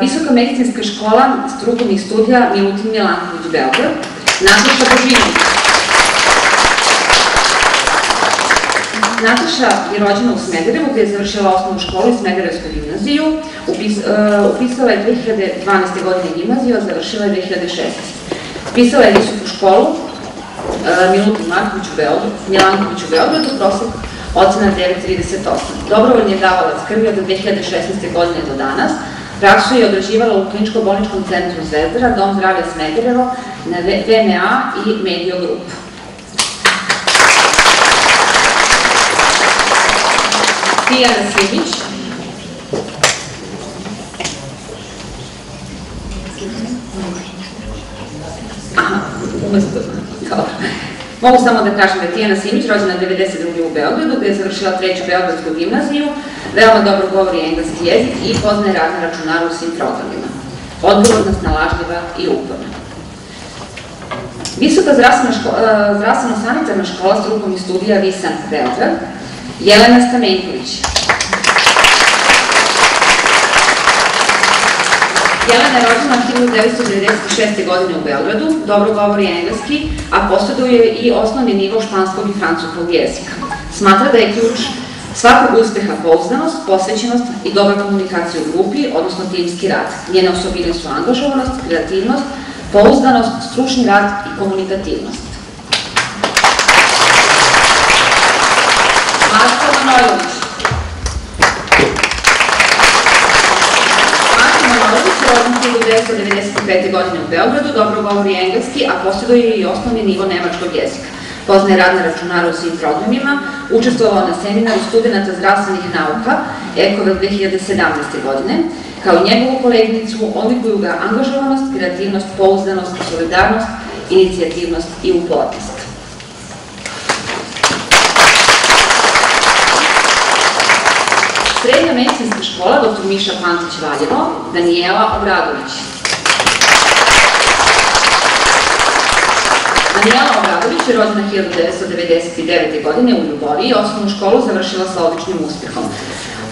Speaker 15: Visoka medicinska škola strukovnih studija Milutin Milanković Beograd, Nataša Božinović. Nataša je rođena u Smederevu gde je završila osnovnu školu i Smederevsku gimnaziju. Uh, upisala je 2012. godine gimnaziju, a završila je 2016. Upisala je visoku školu uh, Milutin Marković u Beogradu, Milanković u Beogradu, prosek ocena 9.38. Dobrovoljni je davalac krvi od 2016. godine do danas. Praksu je odrađivala u kliničko-bolničkom centru Zvezdara, Dom zdravlja Smederevo, na VMA i Medio Group. Tijana Simić. Dobro. Mogu samo da kažem da je Tijana Simić rođena 92. u Beogradu, gde je završila treću Beogradsku gimnaziju, veoma dobro govori engleski jezik i poznaje rad na računaru u svim programima. Odgovorna, snalažljiva i uporna. Visoka zdravstvena, ško, uh, zdravstvena sanitarna škola strukovnih studija Visan Beograd, Jelena Stamenković. Jelena je rođena 1996. godine u Beogradu, dobro govori engleski, a posjeduje i osnovni nivo španskog i francuskog jezika. Smatra da je ključ svakog uspeha pouzdanost, posvećenost i dobra komunikacija u grupi, odnosno timski rad. Njene osobine su angažovanost, kreativnost, pouzdanost, stručni rad i komunikativnost. Marko Manojlović. Marko je rođen 1995. godine u Beogradu, dobro govori engleski, a posjeduje i osnovni nivo nemačkog jezika. Poznaje rad na računaru u svim programima, učestvovao na seminaru studenta zdravstvenih nauka Ekove 2017. godine, kao njegovu koleginicu odlikuju ga angažovanost, kreativnost, pouzdanost, solidarnost inicijativnost i upornost. Srednja medicinska škola dr. Miša Pantić Valjevo, Danijela Obradović. Danijela Obradović je rođena 1999. godine u Ljuboviji i osnovnu školu završila sa odličnim uspjehom.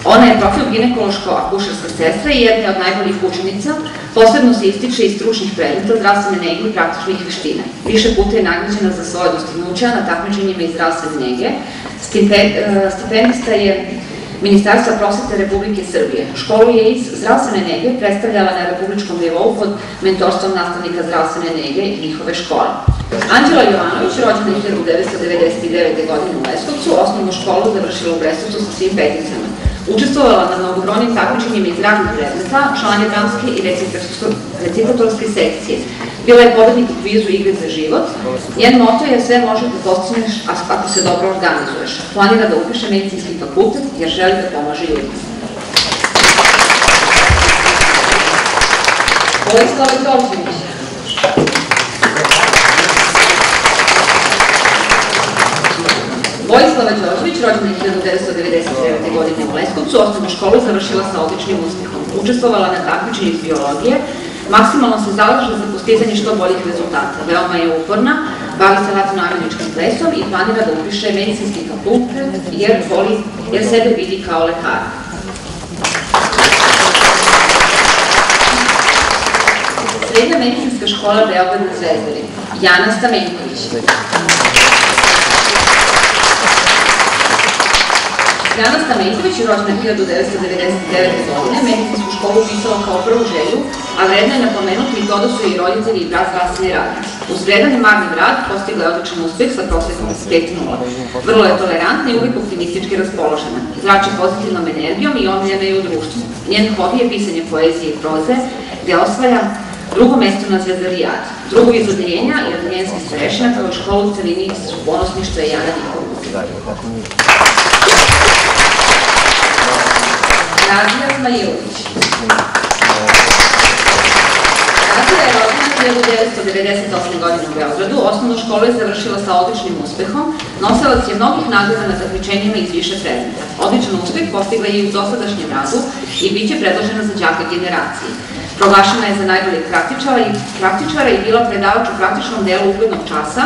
Speaker 15: Ona je profil ginekološko-akušerska sestra i jedna od najboljih učenica, posebno se ističe iz stručnih predmeta zdravstvene nege i praktičnih veština. Više puta je nagrađena za svoje dostignuća na takmičenjima iz zdravstvene nege. E, stipendista je Ministarstva prosvete Republike Srbije. Školu je iz zdravstvene nege predstavljala na republičkom nivou pod mentorstvom nastavnika zdravstvene nege i njihove škole. Anđela Jovanović, rođena 1999. godine u Leskovcu, osnovnu školu završila u Bresovcu sa svim peticama. Učestvovala na mnogobrojnim takmičenjima iz radnih predmeta, član je dramske i recitatorske sekcije. Bila je pobednik u kvizu Igre za život. Njen moto je sve možeš da postigneš ako se dobro organizuješ. Planira da upiše medicinski fakultet jer želi da pomaže ljudima. Vojislava Đorđević. Vojislava Đorđević, rođena 1999. godine u Leskovcu, osnovnu školu završila sa odličnim uspehom. Učestvovala na takmičenju iz biologije, maksimalno se zalaže za postizanje što boljih rezultata. Veoma je uporna, bavi se latinoameričkim plesom i planira da upiše medicinski fakultet jer, voli, jer sebe vidi kao lekara. Srednja medicinska škola Beograd na Zvezdari. Jana Stamenković. Jana Stamenković je rođena 1999. godine, medicinsku školu upisala kao prvu želju, a vredno je napomenuti to da su i roditelji i brat zdravstveni radnici. Uz vredan i marni rad postigla je odličan uspeh sa prosjekom 5.0. Vrlo je tolerantna i uvijek optimistički raspoložena. Zrače pozitivnom energijom i omiljena je u društvu. Njen hobi je pisanje poezije i proze, gde osvaja drugo mesto na Zvezdarijad. Drugo iz odeljenja i odeljenski starešina kao školu u celini su ponosni što je Jana Nikolić. Nazija Zmajilović. Nazija je rođena 1998. godine u Beogradu, osnovnu školu je završila sa odličnim uspehom, nosilac je mnogih nagrada na takmičenjima iz više predmeta. Odličan uspeh postigla je i u dosadašnjem radu i bit će predložena za džaka generacije. Proglašena je za najboljeg i, praktičara i bila predavač u praktičnom delu uglednog časa,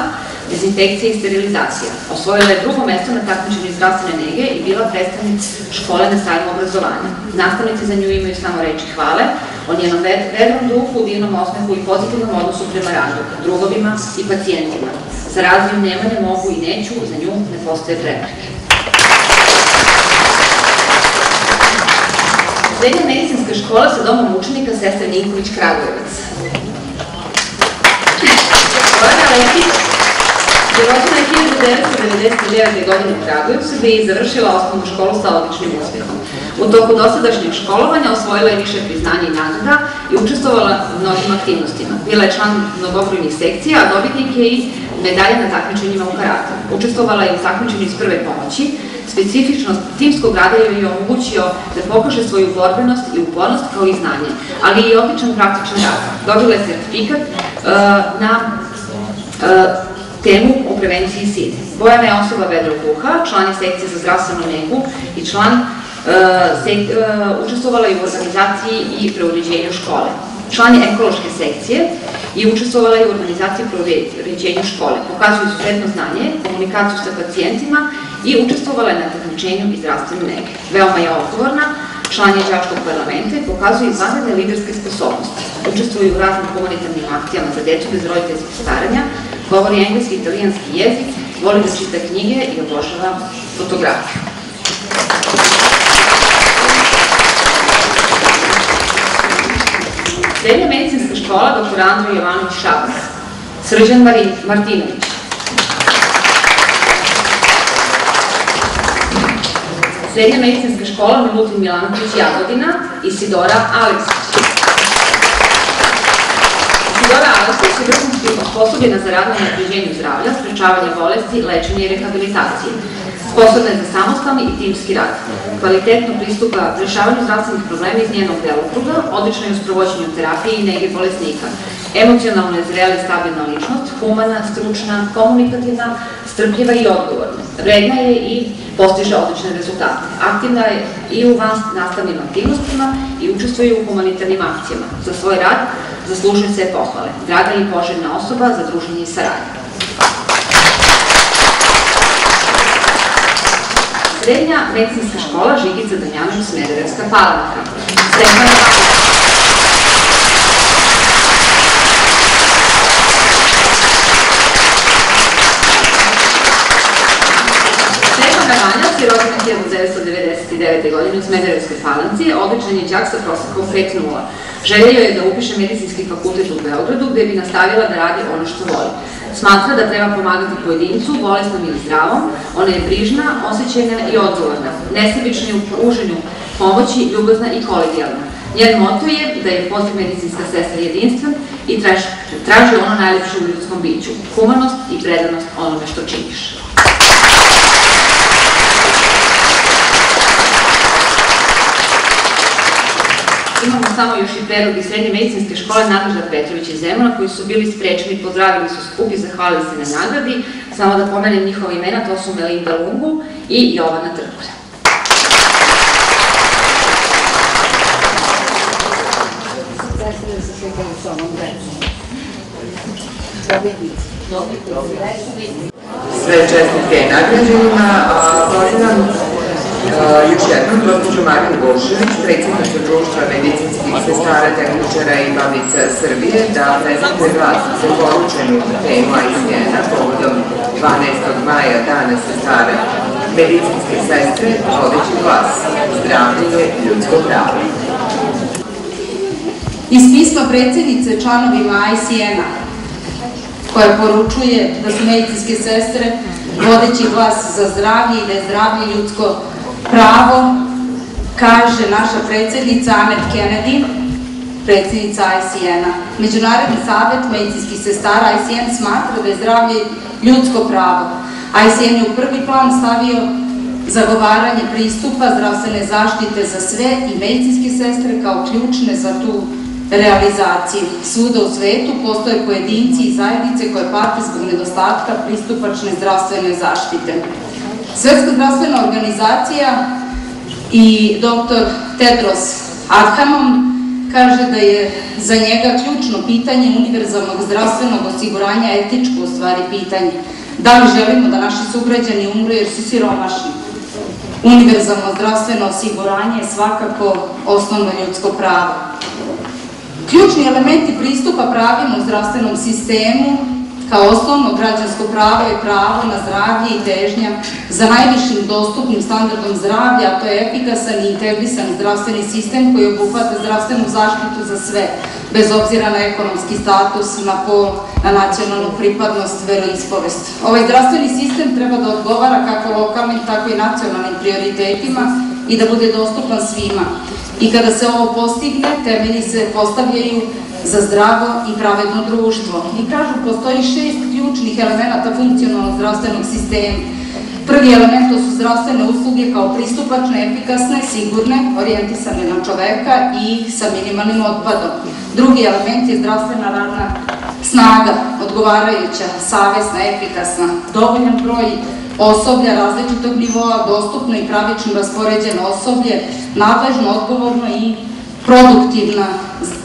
Speaker 15: dezinfekcija i sterilizacija. Osvojila je drugo mesto na takmičenju zdravstvene nege i bila predstavnik škole na sajmu obrazovanja. Nastavnici za nju imaju samo reči hvale o njenom vedrom duhu, divnom osmehu i pozitivnom odnosu prema radu, drugovima i pacijentima. Za razviju nema, ne mogu i neću, za nju ne postoje prepreke. Srednja medicinska škola sa domom učenika sestra Nikolić Kragujevac. Gorana Lepić je rođena 1999. godine u Kragujevcu gde je završila osnovnu školu sa odličnim uspjehom. U toku dosadašnjeg školovanja osvojila je više priznanja i nagrada i učestvovala u mnogim aktivnostima. Bila je član mnogobrojnih sekcija, a dobitnik je i medalje na takmičenjima u karatu. Učestvovala je u takmičenju iz prve pomoći, specifičnost timskog rada je joj omogućio da pokaže svoju borbenost i upornost kao i znanje, ali i odličan praktičan rad. Dobila je sertifikat uh, na uh, temu o prevenciji SIDE. Bojana je osoba vedrog duha, član je sekcije za zdravstvenu negu i član uh, sek, učestvovala je u organizaciji i preuređenju škole. Član je ekološke sekcije i učestvovala je u organizaciji preuređenju škole. Pokazuje izuzetno znanje, komunikaciju sa pacijentima i učestvovala je na takmičenju iz zdravstvene nege. Veoma je odgovorna, član je Đačkog parlamenta i pokazuje izvanredne liderske sposobnosti. Učestvuje u raznim humanitarnim akcijama za decu bez roditeljskih staranja, govori engleski i italijanski jezik, voli da čita knjige i obožava fotografiju. Srednja medicinska škola dr. Androj Jovanović Šabac, Srđan Martinović, Srednja medicinska škola Milutin Milanović Jagodina, Isidora Aleksić. Aleksić je vrhunski osposobljena za rad na zdravlja, sprečavanje bolesti, lečenje i rehabilitacije. Sposobna je za samostalni i timski rad. Kvalitetno pristupa rešavanju zdravstvenih problema iz njenog delokruga, odlična je u sprovođenju terapije i nege bolesnika. Emocionalno je zrela i stabilna ličnost, humana, stručna, komunikativna, strpljiva i odgovorna. Vredna je i postiže odlične rezultate. Aktivna je i u van nastavnim aktivnostima i učestvuje u humanitarnim akcijama. Za svoj rad zaslužuje se pohvale. Draga i poželjna osoba za druženje i saradnje. Srednja medicinska škola Žigica Damjanović Smederevska Palanka. Stefan Stefan Ravanjac je rođen 1999. godine u Smederevskoj Palanci, odličan je đak sa prosekom 5.0. Želio je da upiše medicinski fakultet u Beogradu, gde bi nastavila da radi ono što voli. Smatra da treba pomagati pojedincu, bolesnom ili zdravom, ona je brižna, osjećajna i odgovorna, nesebična je u pruženju pomoći, ljubazna i kolegijalna. Njen moto je da je poziv medicinska sestra jedinstven i traži, traži ono najlepše u ljudskom biću, humanost i predanost onome što činiš. Imamo samo još i predlog iz srednje medicinske škole Nadleža Petrović iz Zemuna, koji su bili sprečeni, pozdravili su skup i zahvalili se na nagradi. Samo da pomenem njihova imena, to su Melinda Lungu i Jovana Trkura.
Speaker 2: Sve čestitke i nagrađenima, a pozivam još jednom gospođu Mariju Bošević, predsjednicu društva medicinskih sestara, tehničara i babica Srbije, da prezentuje glas za poručenu temu ICN-a povodom 12. maja Dana sestara medicinske sestre, vodeći glas zdravlje je ljudsko pravo.
Speaker 17: Iz pisma predsjednice članovima ICN-a, koja poručuje da su medicinske sestre vodeći glas za zdravlje i da je zdravlje ljudsko pravo, kaže naša predsjednica Anet Kennedy, predsjednica ICN-a. Međunarodni savjet medicinskih sestara ICN smatra da je zdravlje ljudsko pravo. ICN je u prvi plan stavio zagovaranje pristupa zdravstvene zaštite za sve i medicinske sestre kao ključne za tu realizaciju. Svuda u svetu postoje pojedinci i zajednice koje pate zbog nedostatka pristupačne zdravstvene zaštite. Svetska zdravstvena organizacija i dr. Tedros Adhanom kaže da je za njega ključno pitanje univerzalnog zdravstvenog osiguranja etičko u stvari pitanje. Da li želimo da naši sugrađani umru jer su siromašni? Univerzalno zdravstveno osiguranje je svakako osnovno ljudsko pravo. Ključni elementi pristupa pravima u zdravstvenom sistemu kao osnovno građansko pravo je pravo na zdravlje i težnja za najvišim dostupnim standardom zdravlja, a to je efikasan i integrisan zdravstveni sistem koji obuhvata zdravstvenu zaštitu za sve, bez obzira na ekonomski status, na pol, na nacionalnu pripadnost, veroispovest. Ovaj zdravstveni sistem treba da odgovara kako lokalnim, tako i nacionalnim prioritetima i da bude dostupan svima. I kada se ovo postigne, temelji se postavljaju za zdravo i pravedno društvo. I kažu, postoji šest ključnih elemenata funkcionalnog zdravstvenog sistema. Prvi element to su zdravstvene usluge kao pristupačne, efikasne, sigurne, orijentisane na čoveka i sa minimalnim otpadom. Drugi element je zdravstvena radna snaga, odgovarajuća, savesna, efikasna, dovoljan broj osoblja različitog nivoa, dostupno i pravično raspoređeno osoblje, nadležno, odgovorno i produktivna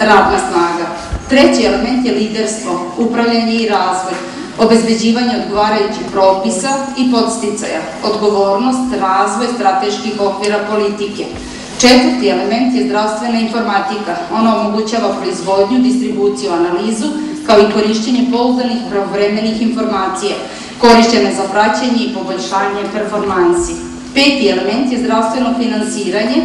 Speaker 17: radna snaga. Treći element je liderstvo, upravljanje i razvoj, obezbeđivanje odgovarajućih propisa i podsticaja, odgovornost, razvoj strateških okvira politike. Četvrti element je zdravstvena informatika. Ona omogućava proizvodnju, distribuciju, analizu, kao i korišćenje pouzdanih pravovremenih informacija, korišćene za praćenje i poboljšanje performansi. Peti element je zdravstveno finansiranje,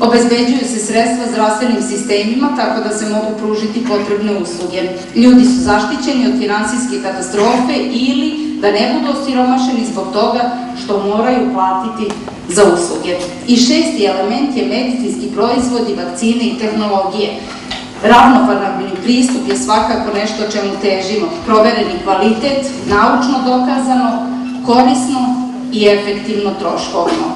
Speaker 17: Obezbeđuju se sredstva zdravstvenim sistemima tako da se mogu pružiti potrebne usluge. Ljudi su zaštićeni od finansijske katastrofe ili da ne budu osiromašeni zbog toga što moraju platiti za usluge. I šesti element je medicinski proizvodi, vakcine i tehnologije. Ravnopravni pristup je svakako nešto čemu težimo. Provereni kvalitet, naučno dokazano, korisno i efektivno troškovno.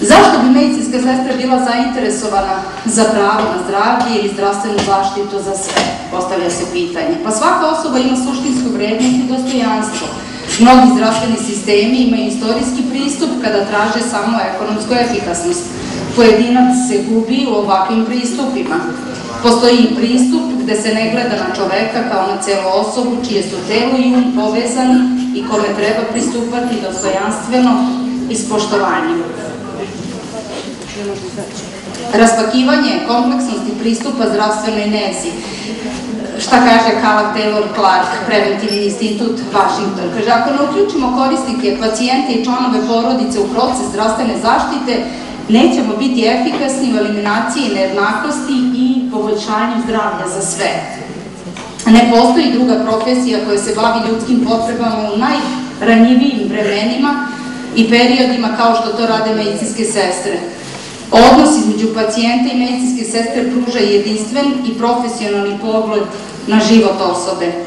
Speaker 17: Zašto bi medicinska sestra bila zainteresovana za pravo na zdravlje ili zdravstvenu zaštitu za sve? Postavlja se pitanje. Pa svaka osoba ima suštinsku vrednost i dostojanstvo. Mnogi zdravstveni sistemi imaju istorijski pristup kada traže samo ekonomsku efikasnost. Pojedinac se gubi u ovakvim pristupima. Postoji pristup gde se ne gleda na čoveka kao na celu osobu čije su telo i um povezani i kome treba pristupati dostojanstveno i s poštovanjem. Raspakivanje kompleksnosti pristupa zdravstvenoj nezi. Šta kaže Kala Taylor Clark, preventivni institut Washington? Kaže, ako ne uključimo korisnike, pacijente i članove porodice u proces zdravstvene zaštite, nećemo biti efikasni u eliminaciji nejednakosti i poboljšanju zdravlja za sve. Ne postoji druga profesija koja se bavi ljudskim potrebama u najranjivijim vremenima i periodima kao što to rade medicinske sestre. Odnos između pacijenta i medicinske sestre pruža jedinstven i profesionalni pogled na život osobe.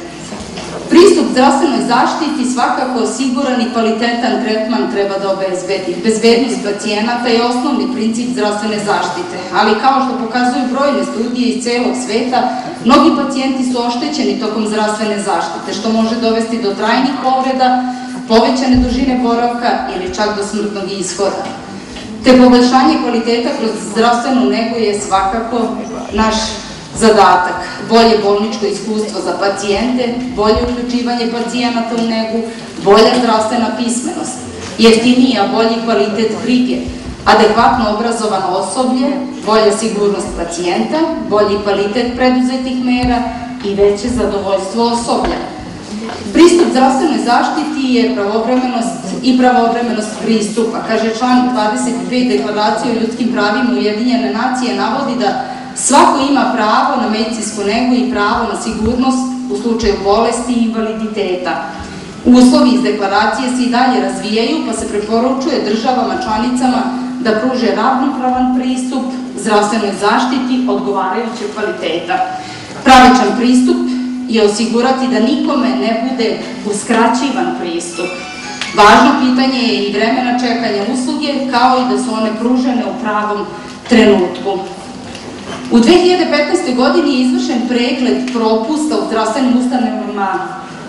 Speaker 17: Pristup zdravstvenoj zaštiti svakako siguran i kvalitetan tretman treba da obezbedi. Bezbednost pacijenata je osnovni princip zdravstvene zaštite, ali kao što pokazuju brojne studije iz celog sveta, mnogi pacijenti su oštećeni tokom zdravstvene zaštite, što može dovesti do trajnih povreda, povećane dužine boravka ili čak do smrtnog ishoda. Te poboljšanje kvaliteta kroz zdravstvenu negu je svakako naš zadatak. Bolje bolničko iskustvo za pacijente, bolje uključivanje pacijenata u negu, bolja zdravstvena pismenost, jeftinija, bolji kvalitet brige, adekvatno obrazovano osoblje, bolja sigurnost pacijenta, bolji kvalitet preduzetih mera i veće zadovoljstvo osoblja. Pristup zdravstvenoj zaštiti je pravovremenost i pravovremenost pristupa. Kaže član 25 deklaracije o ljudskim pravima Ujedinjene nacije navodi da svako ima pravo na medicinsku negu i pravo na sigurnost u slučaju bolesti i invaliditeta. Uslovi iz deklaracije se i dalje razvijaju, pa se preporučuje državama članicama da pruže ravnopravan pristup zdravstvenoj zaštiti odgovarajućeg kvaliteta. Pravičan pristup je osigurati da nikome ne bude uskraćivan pristup. Važno pitanje je i vremena čekanja usluge, kao i da su one pružene u pravom trenutku. U 2015. godini je izvršen pregled propusta u zdravstvenim ustanovama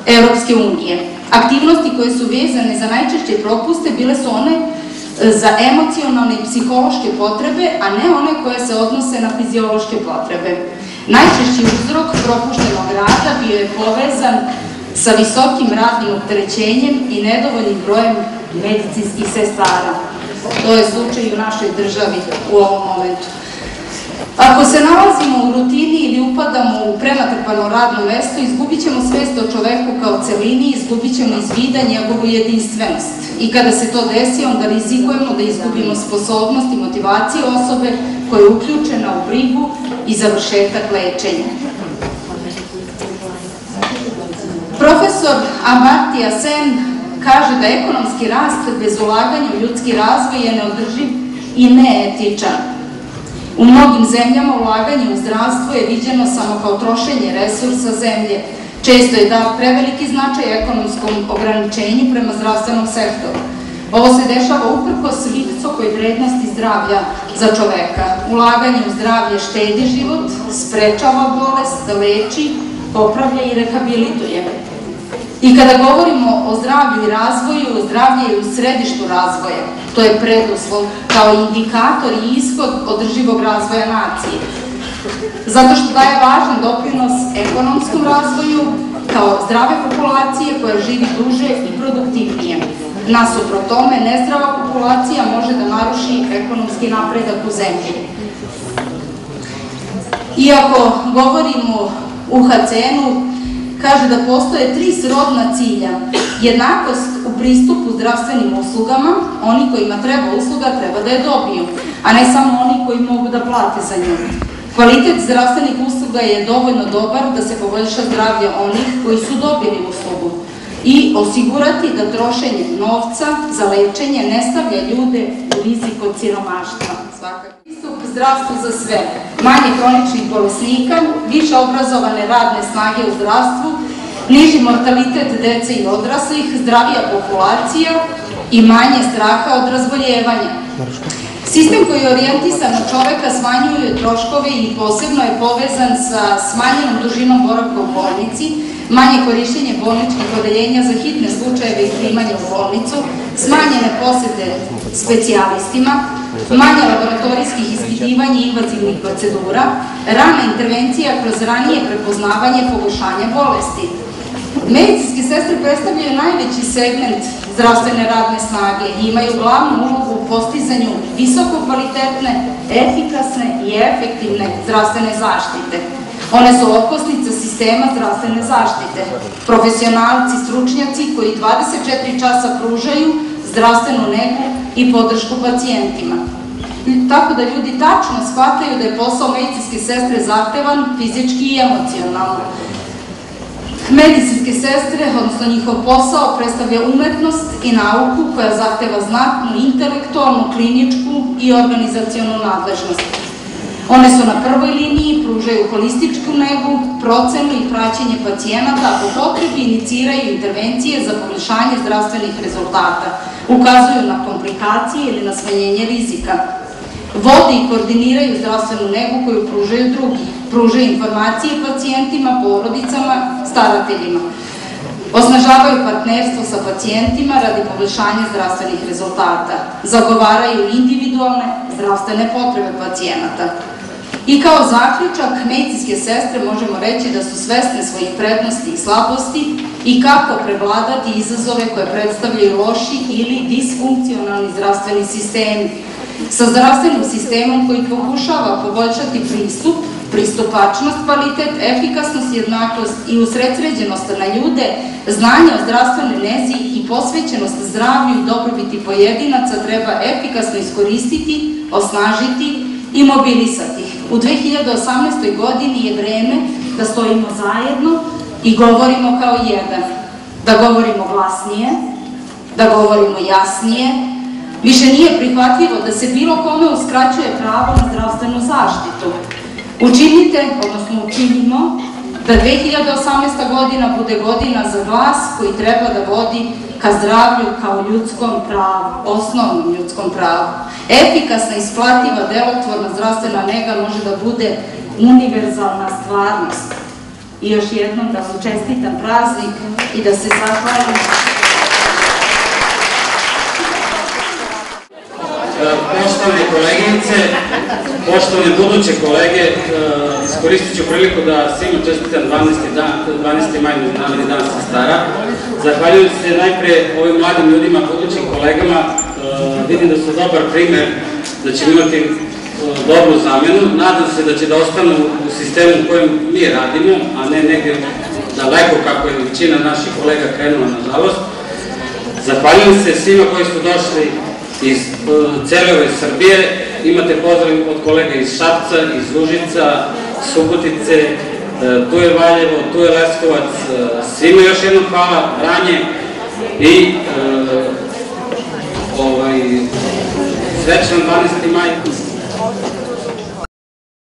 Speaker 17: Europske unije. Aktivnosti koje su vezane za najčešće propuste bile su one e, za emocionalne i psihološke potrebe, a ne one koje se odnose na fiziološke potrebe. Najčešći uzrok propuštenog rada bio je povezan sa visokim radnim opterećenjem i nedovoljnim brojem medicinskih sestara. To je slučaj u našoj državi u ovom momentu. Ako se nalazimo u rutini ili upadamo u prenatrpano radno mesto, izgubit ćemo svest o čoveku kao celini, izgubit ćemo iz vida njegovu jedinstvenost. I kada se to desi, onda rizikujemo da izgubimo sposobnost i motivaciju osobe koja je uključena u brigu i završetak lečenja. Profesor Amartya Sen kaže da ekonomski rast bez ulaganja u ljudski razvoj je neodrživ i neetičan. U mnogim zemljama ulaganje u zdravstvo je viđeno samo kao trošenje resursa zemlje. Često je dat preveliki značaj ekonomskom ograničenju prema zdravstvenom sektoru. Ovo se dešava uprko s visokoj vrednosti zdravlja za čoveka. Ulaganje u zdravlje štedi život, sprečava bolest, leči, popravlja i rehabilituje. I kada govorimo o zdravlju i razvoju, zdravlje je u središtu razvoja. To je preduslov kao indikator i ishod održivog razvoja nacije. Zato što daje važan doprinos ekonomskom razvoju kao zdrave populacije koja živi duže i produktivnije. Nasupro tome, nezdrava populacija može da naruši ekonomski napredak u zemlji. Iako govorimo u HCN-u, kaže da postoje tri srodna cilja. Jednakost u pristupu zdravstvenim uslugama, oni kojima treba usluga treba da je dobiju, a ne samo oni koji mogu da plate za nju. Kvalitet zdravstvenih usluga je dovoljno dobar da se poboljša zdravlje onih koji su dobili uslugu i osigurati da trošenje novca za lečenje ne stavlja ljude u rizik od siromaštva. Svakako. Pristup zdravstvu za sve. Manje kroničnih bolesnika, više obrazovane radne snage u zdravstvu, niži mortalitet dece i odraslih, zdravija populacija i manje straha od razboljevanja. Sistem koji je orijentisan na čoveka smanjuje troškove i posebno je povezan sa smanjenom dužinom boravka u bolnici, manje korišćenje bolničkih odeljenja za hitne slučajeve i primanje u bolnicu, smanjene posete specijalistima, manje laboratorijskih ispitivanja invazivnih procedura, rana intervencija kroz ranije prepoznavanje poboljšanja bolesti. Medicinske sestre predstavljaju najveći segment zdravstvene radne snage i imaju glavnu ulogu u postizanju visoko kvalitetne, efikasne i efektivne zdravstvene zaštite. One su okosnica sistema zdravstvene zaštite, profesionalci, stručnjaci koji 24 časa pružaju zdravstvenu negu i podršku pacijentima. Tako da ljudi tačno shvataju da je posao medicinske sestre zahtevan fizički i emocionalno, Medicinske sestre, odnosno njihov posao, predstavlja umetnost i nauku koja zahteva znatnu intelektualnu, kliničku i organizacionu nadležnost. One su na prvoj liniji, pružaju holističku negu, procenu i praćenje pacijenata, a po potrebi iniciraju intervencije za poboljšanje zdravstvenih rezultata, ukazuju na komplikacije ili na smanjenje rizika, vode i koordiniraju zdravstvenu negu koju pružaju drugi, pružaju informacije pacijentima, porodicama, starateljima, osnažavaju partnerstvo sa pacijentima radi poboljšanja zdravstvenih rezultata, zagovaraju individualne zdravstvene potrebe pacijenata. I kao zaključak, medicinske sestre možemo reći da su svesne svojih prednosti i slabosti i kako prevladati izazove koje predstavljaju loši ili disfunkcionalni zdravstveni sistemi, sa zdravstvenim sistemom koji pokušava poboljšati pristup, pristupačnost, kvalitet, efikasnost, jednakost i usredsređenost na ljude, znanje o zdravstvenoj nezi i posvećenost zdravlju i dobrobiti pojedinaca treba efikasno iskoristiti, osnažiti i mobilisati. U 2018. godini je vreme da stojimo zajedno i govorimo kao jedan, da govorimo glasnije, da govorimo jasnije, Više nije prihvatljivo da se bilo kome uskraćuje pravo na zdravstvenu zaštitu. Učinite, odnosno učinimo, da 2018. godina bude godina za glas koji treba da vodi ka zdravlju kao ljudskom pravu, osnovnom ljudskom pravu. Efikasna, isplativa, delotvorna zdravstvena nega može da bude univerzalna stvarnost. I još jednom da vam čestitam praznik i da se zahvalim
Speaker 18: poštovane koleginice, poštovane buduće kolege, e, iskoristit ću priliku da svima čestitam 12. Dan, 12. maj Međunarodni dan sestara. Zahvaljujem se najpre ovim mladim ljudima, budućim kolegama, e, vidim da su dobar primer da ćemo imati e, dobru zamenu. Nadam se da će da ostanu u sistemu u kojem mi radimo, a ne negde daleko kako je većina naših kolega krenula, nažalost. Zahvaljujem se svima koji su došli iz e, cele ove Srbije. Imate pozdrav od kolega iz Šapca, iz Užica, Subotice, e, tu je Valjevo, tu je Leskovac. E, svima još jednom hvala, Ranje i ovaj, srećan 12. maj.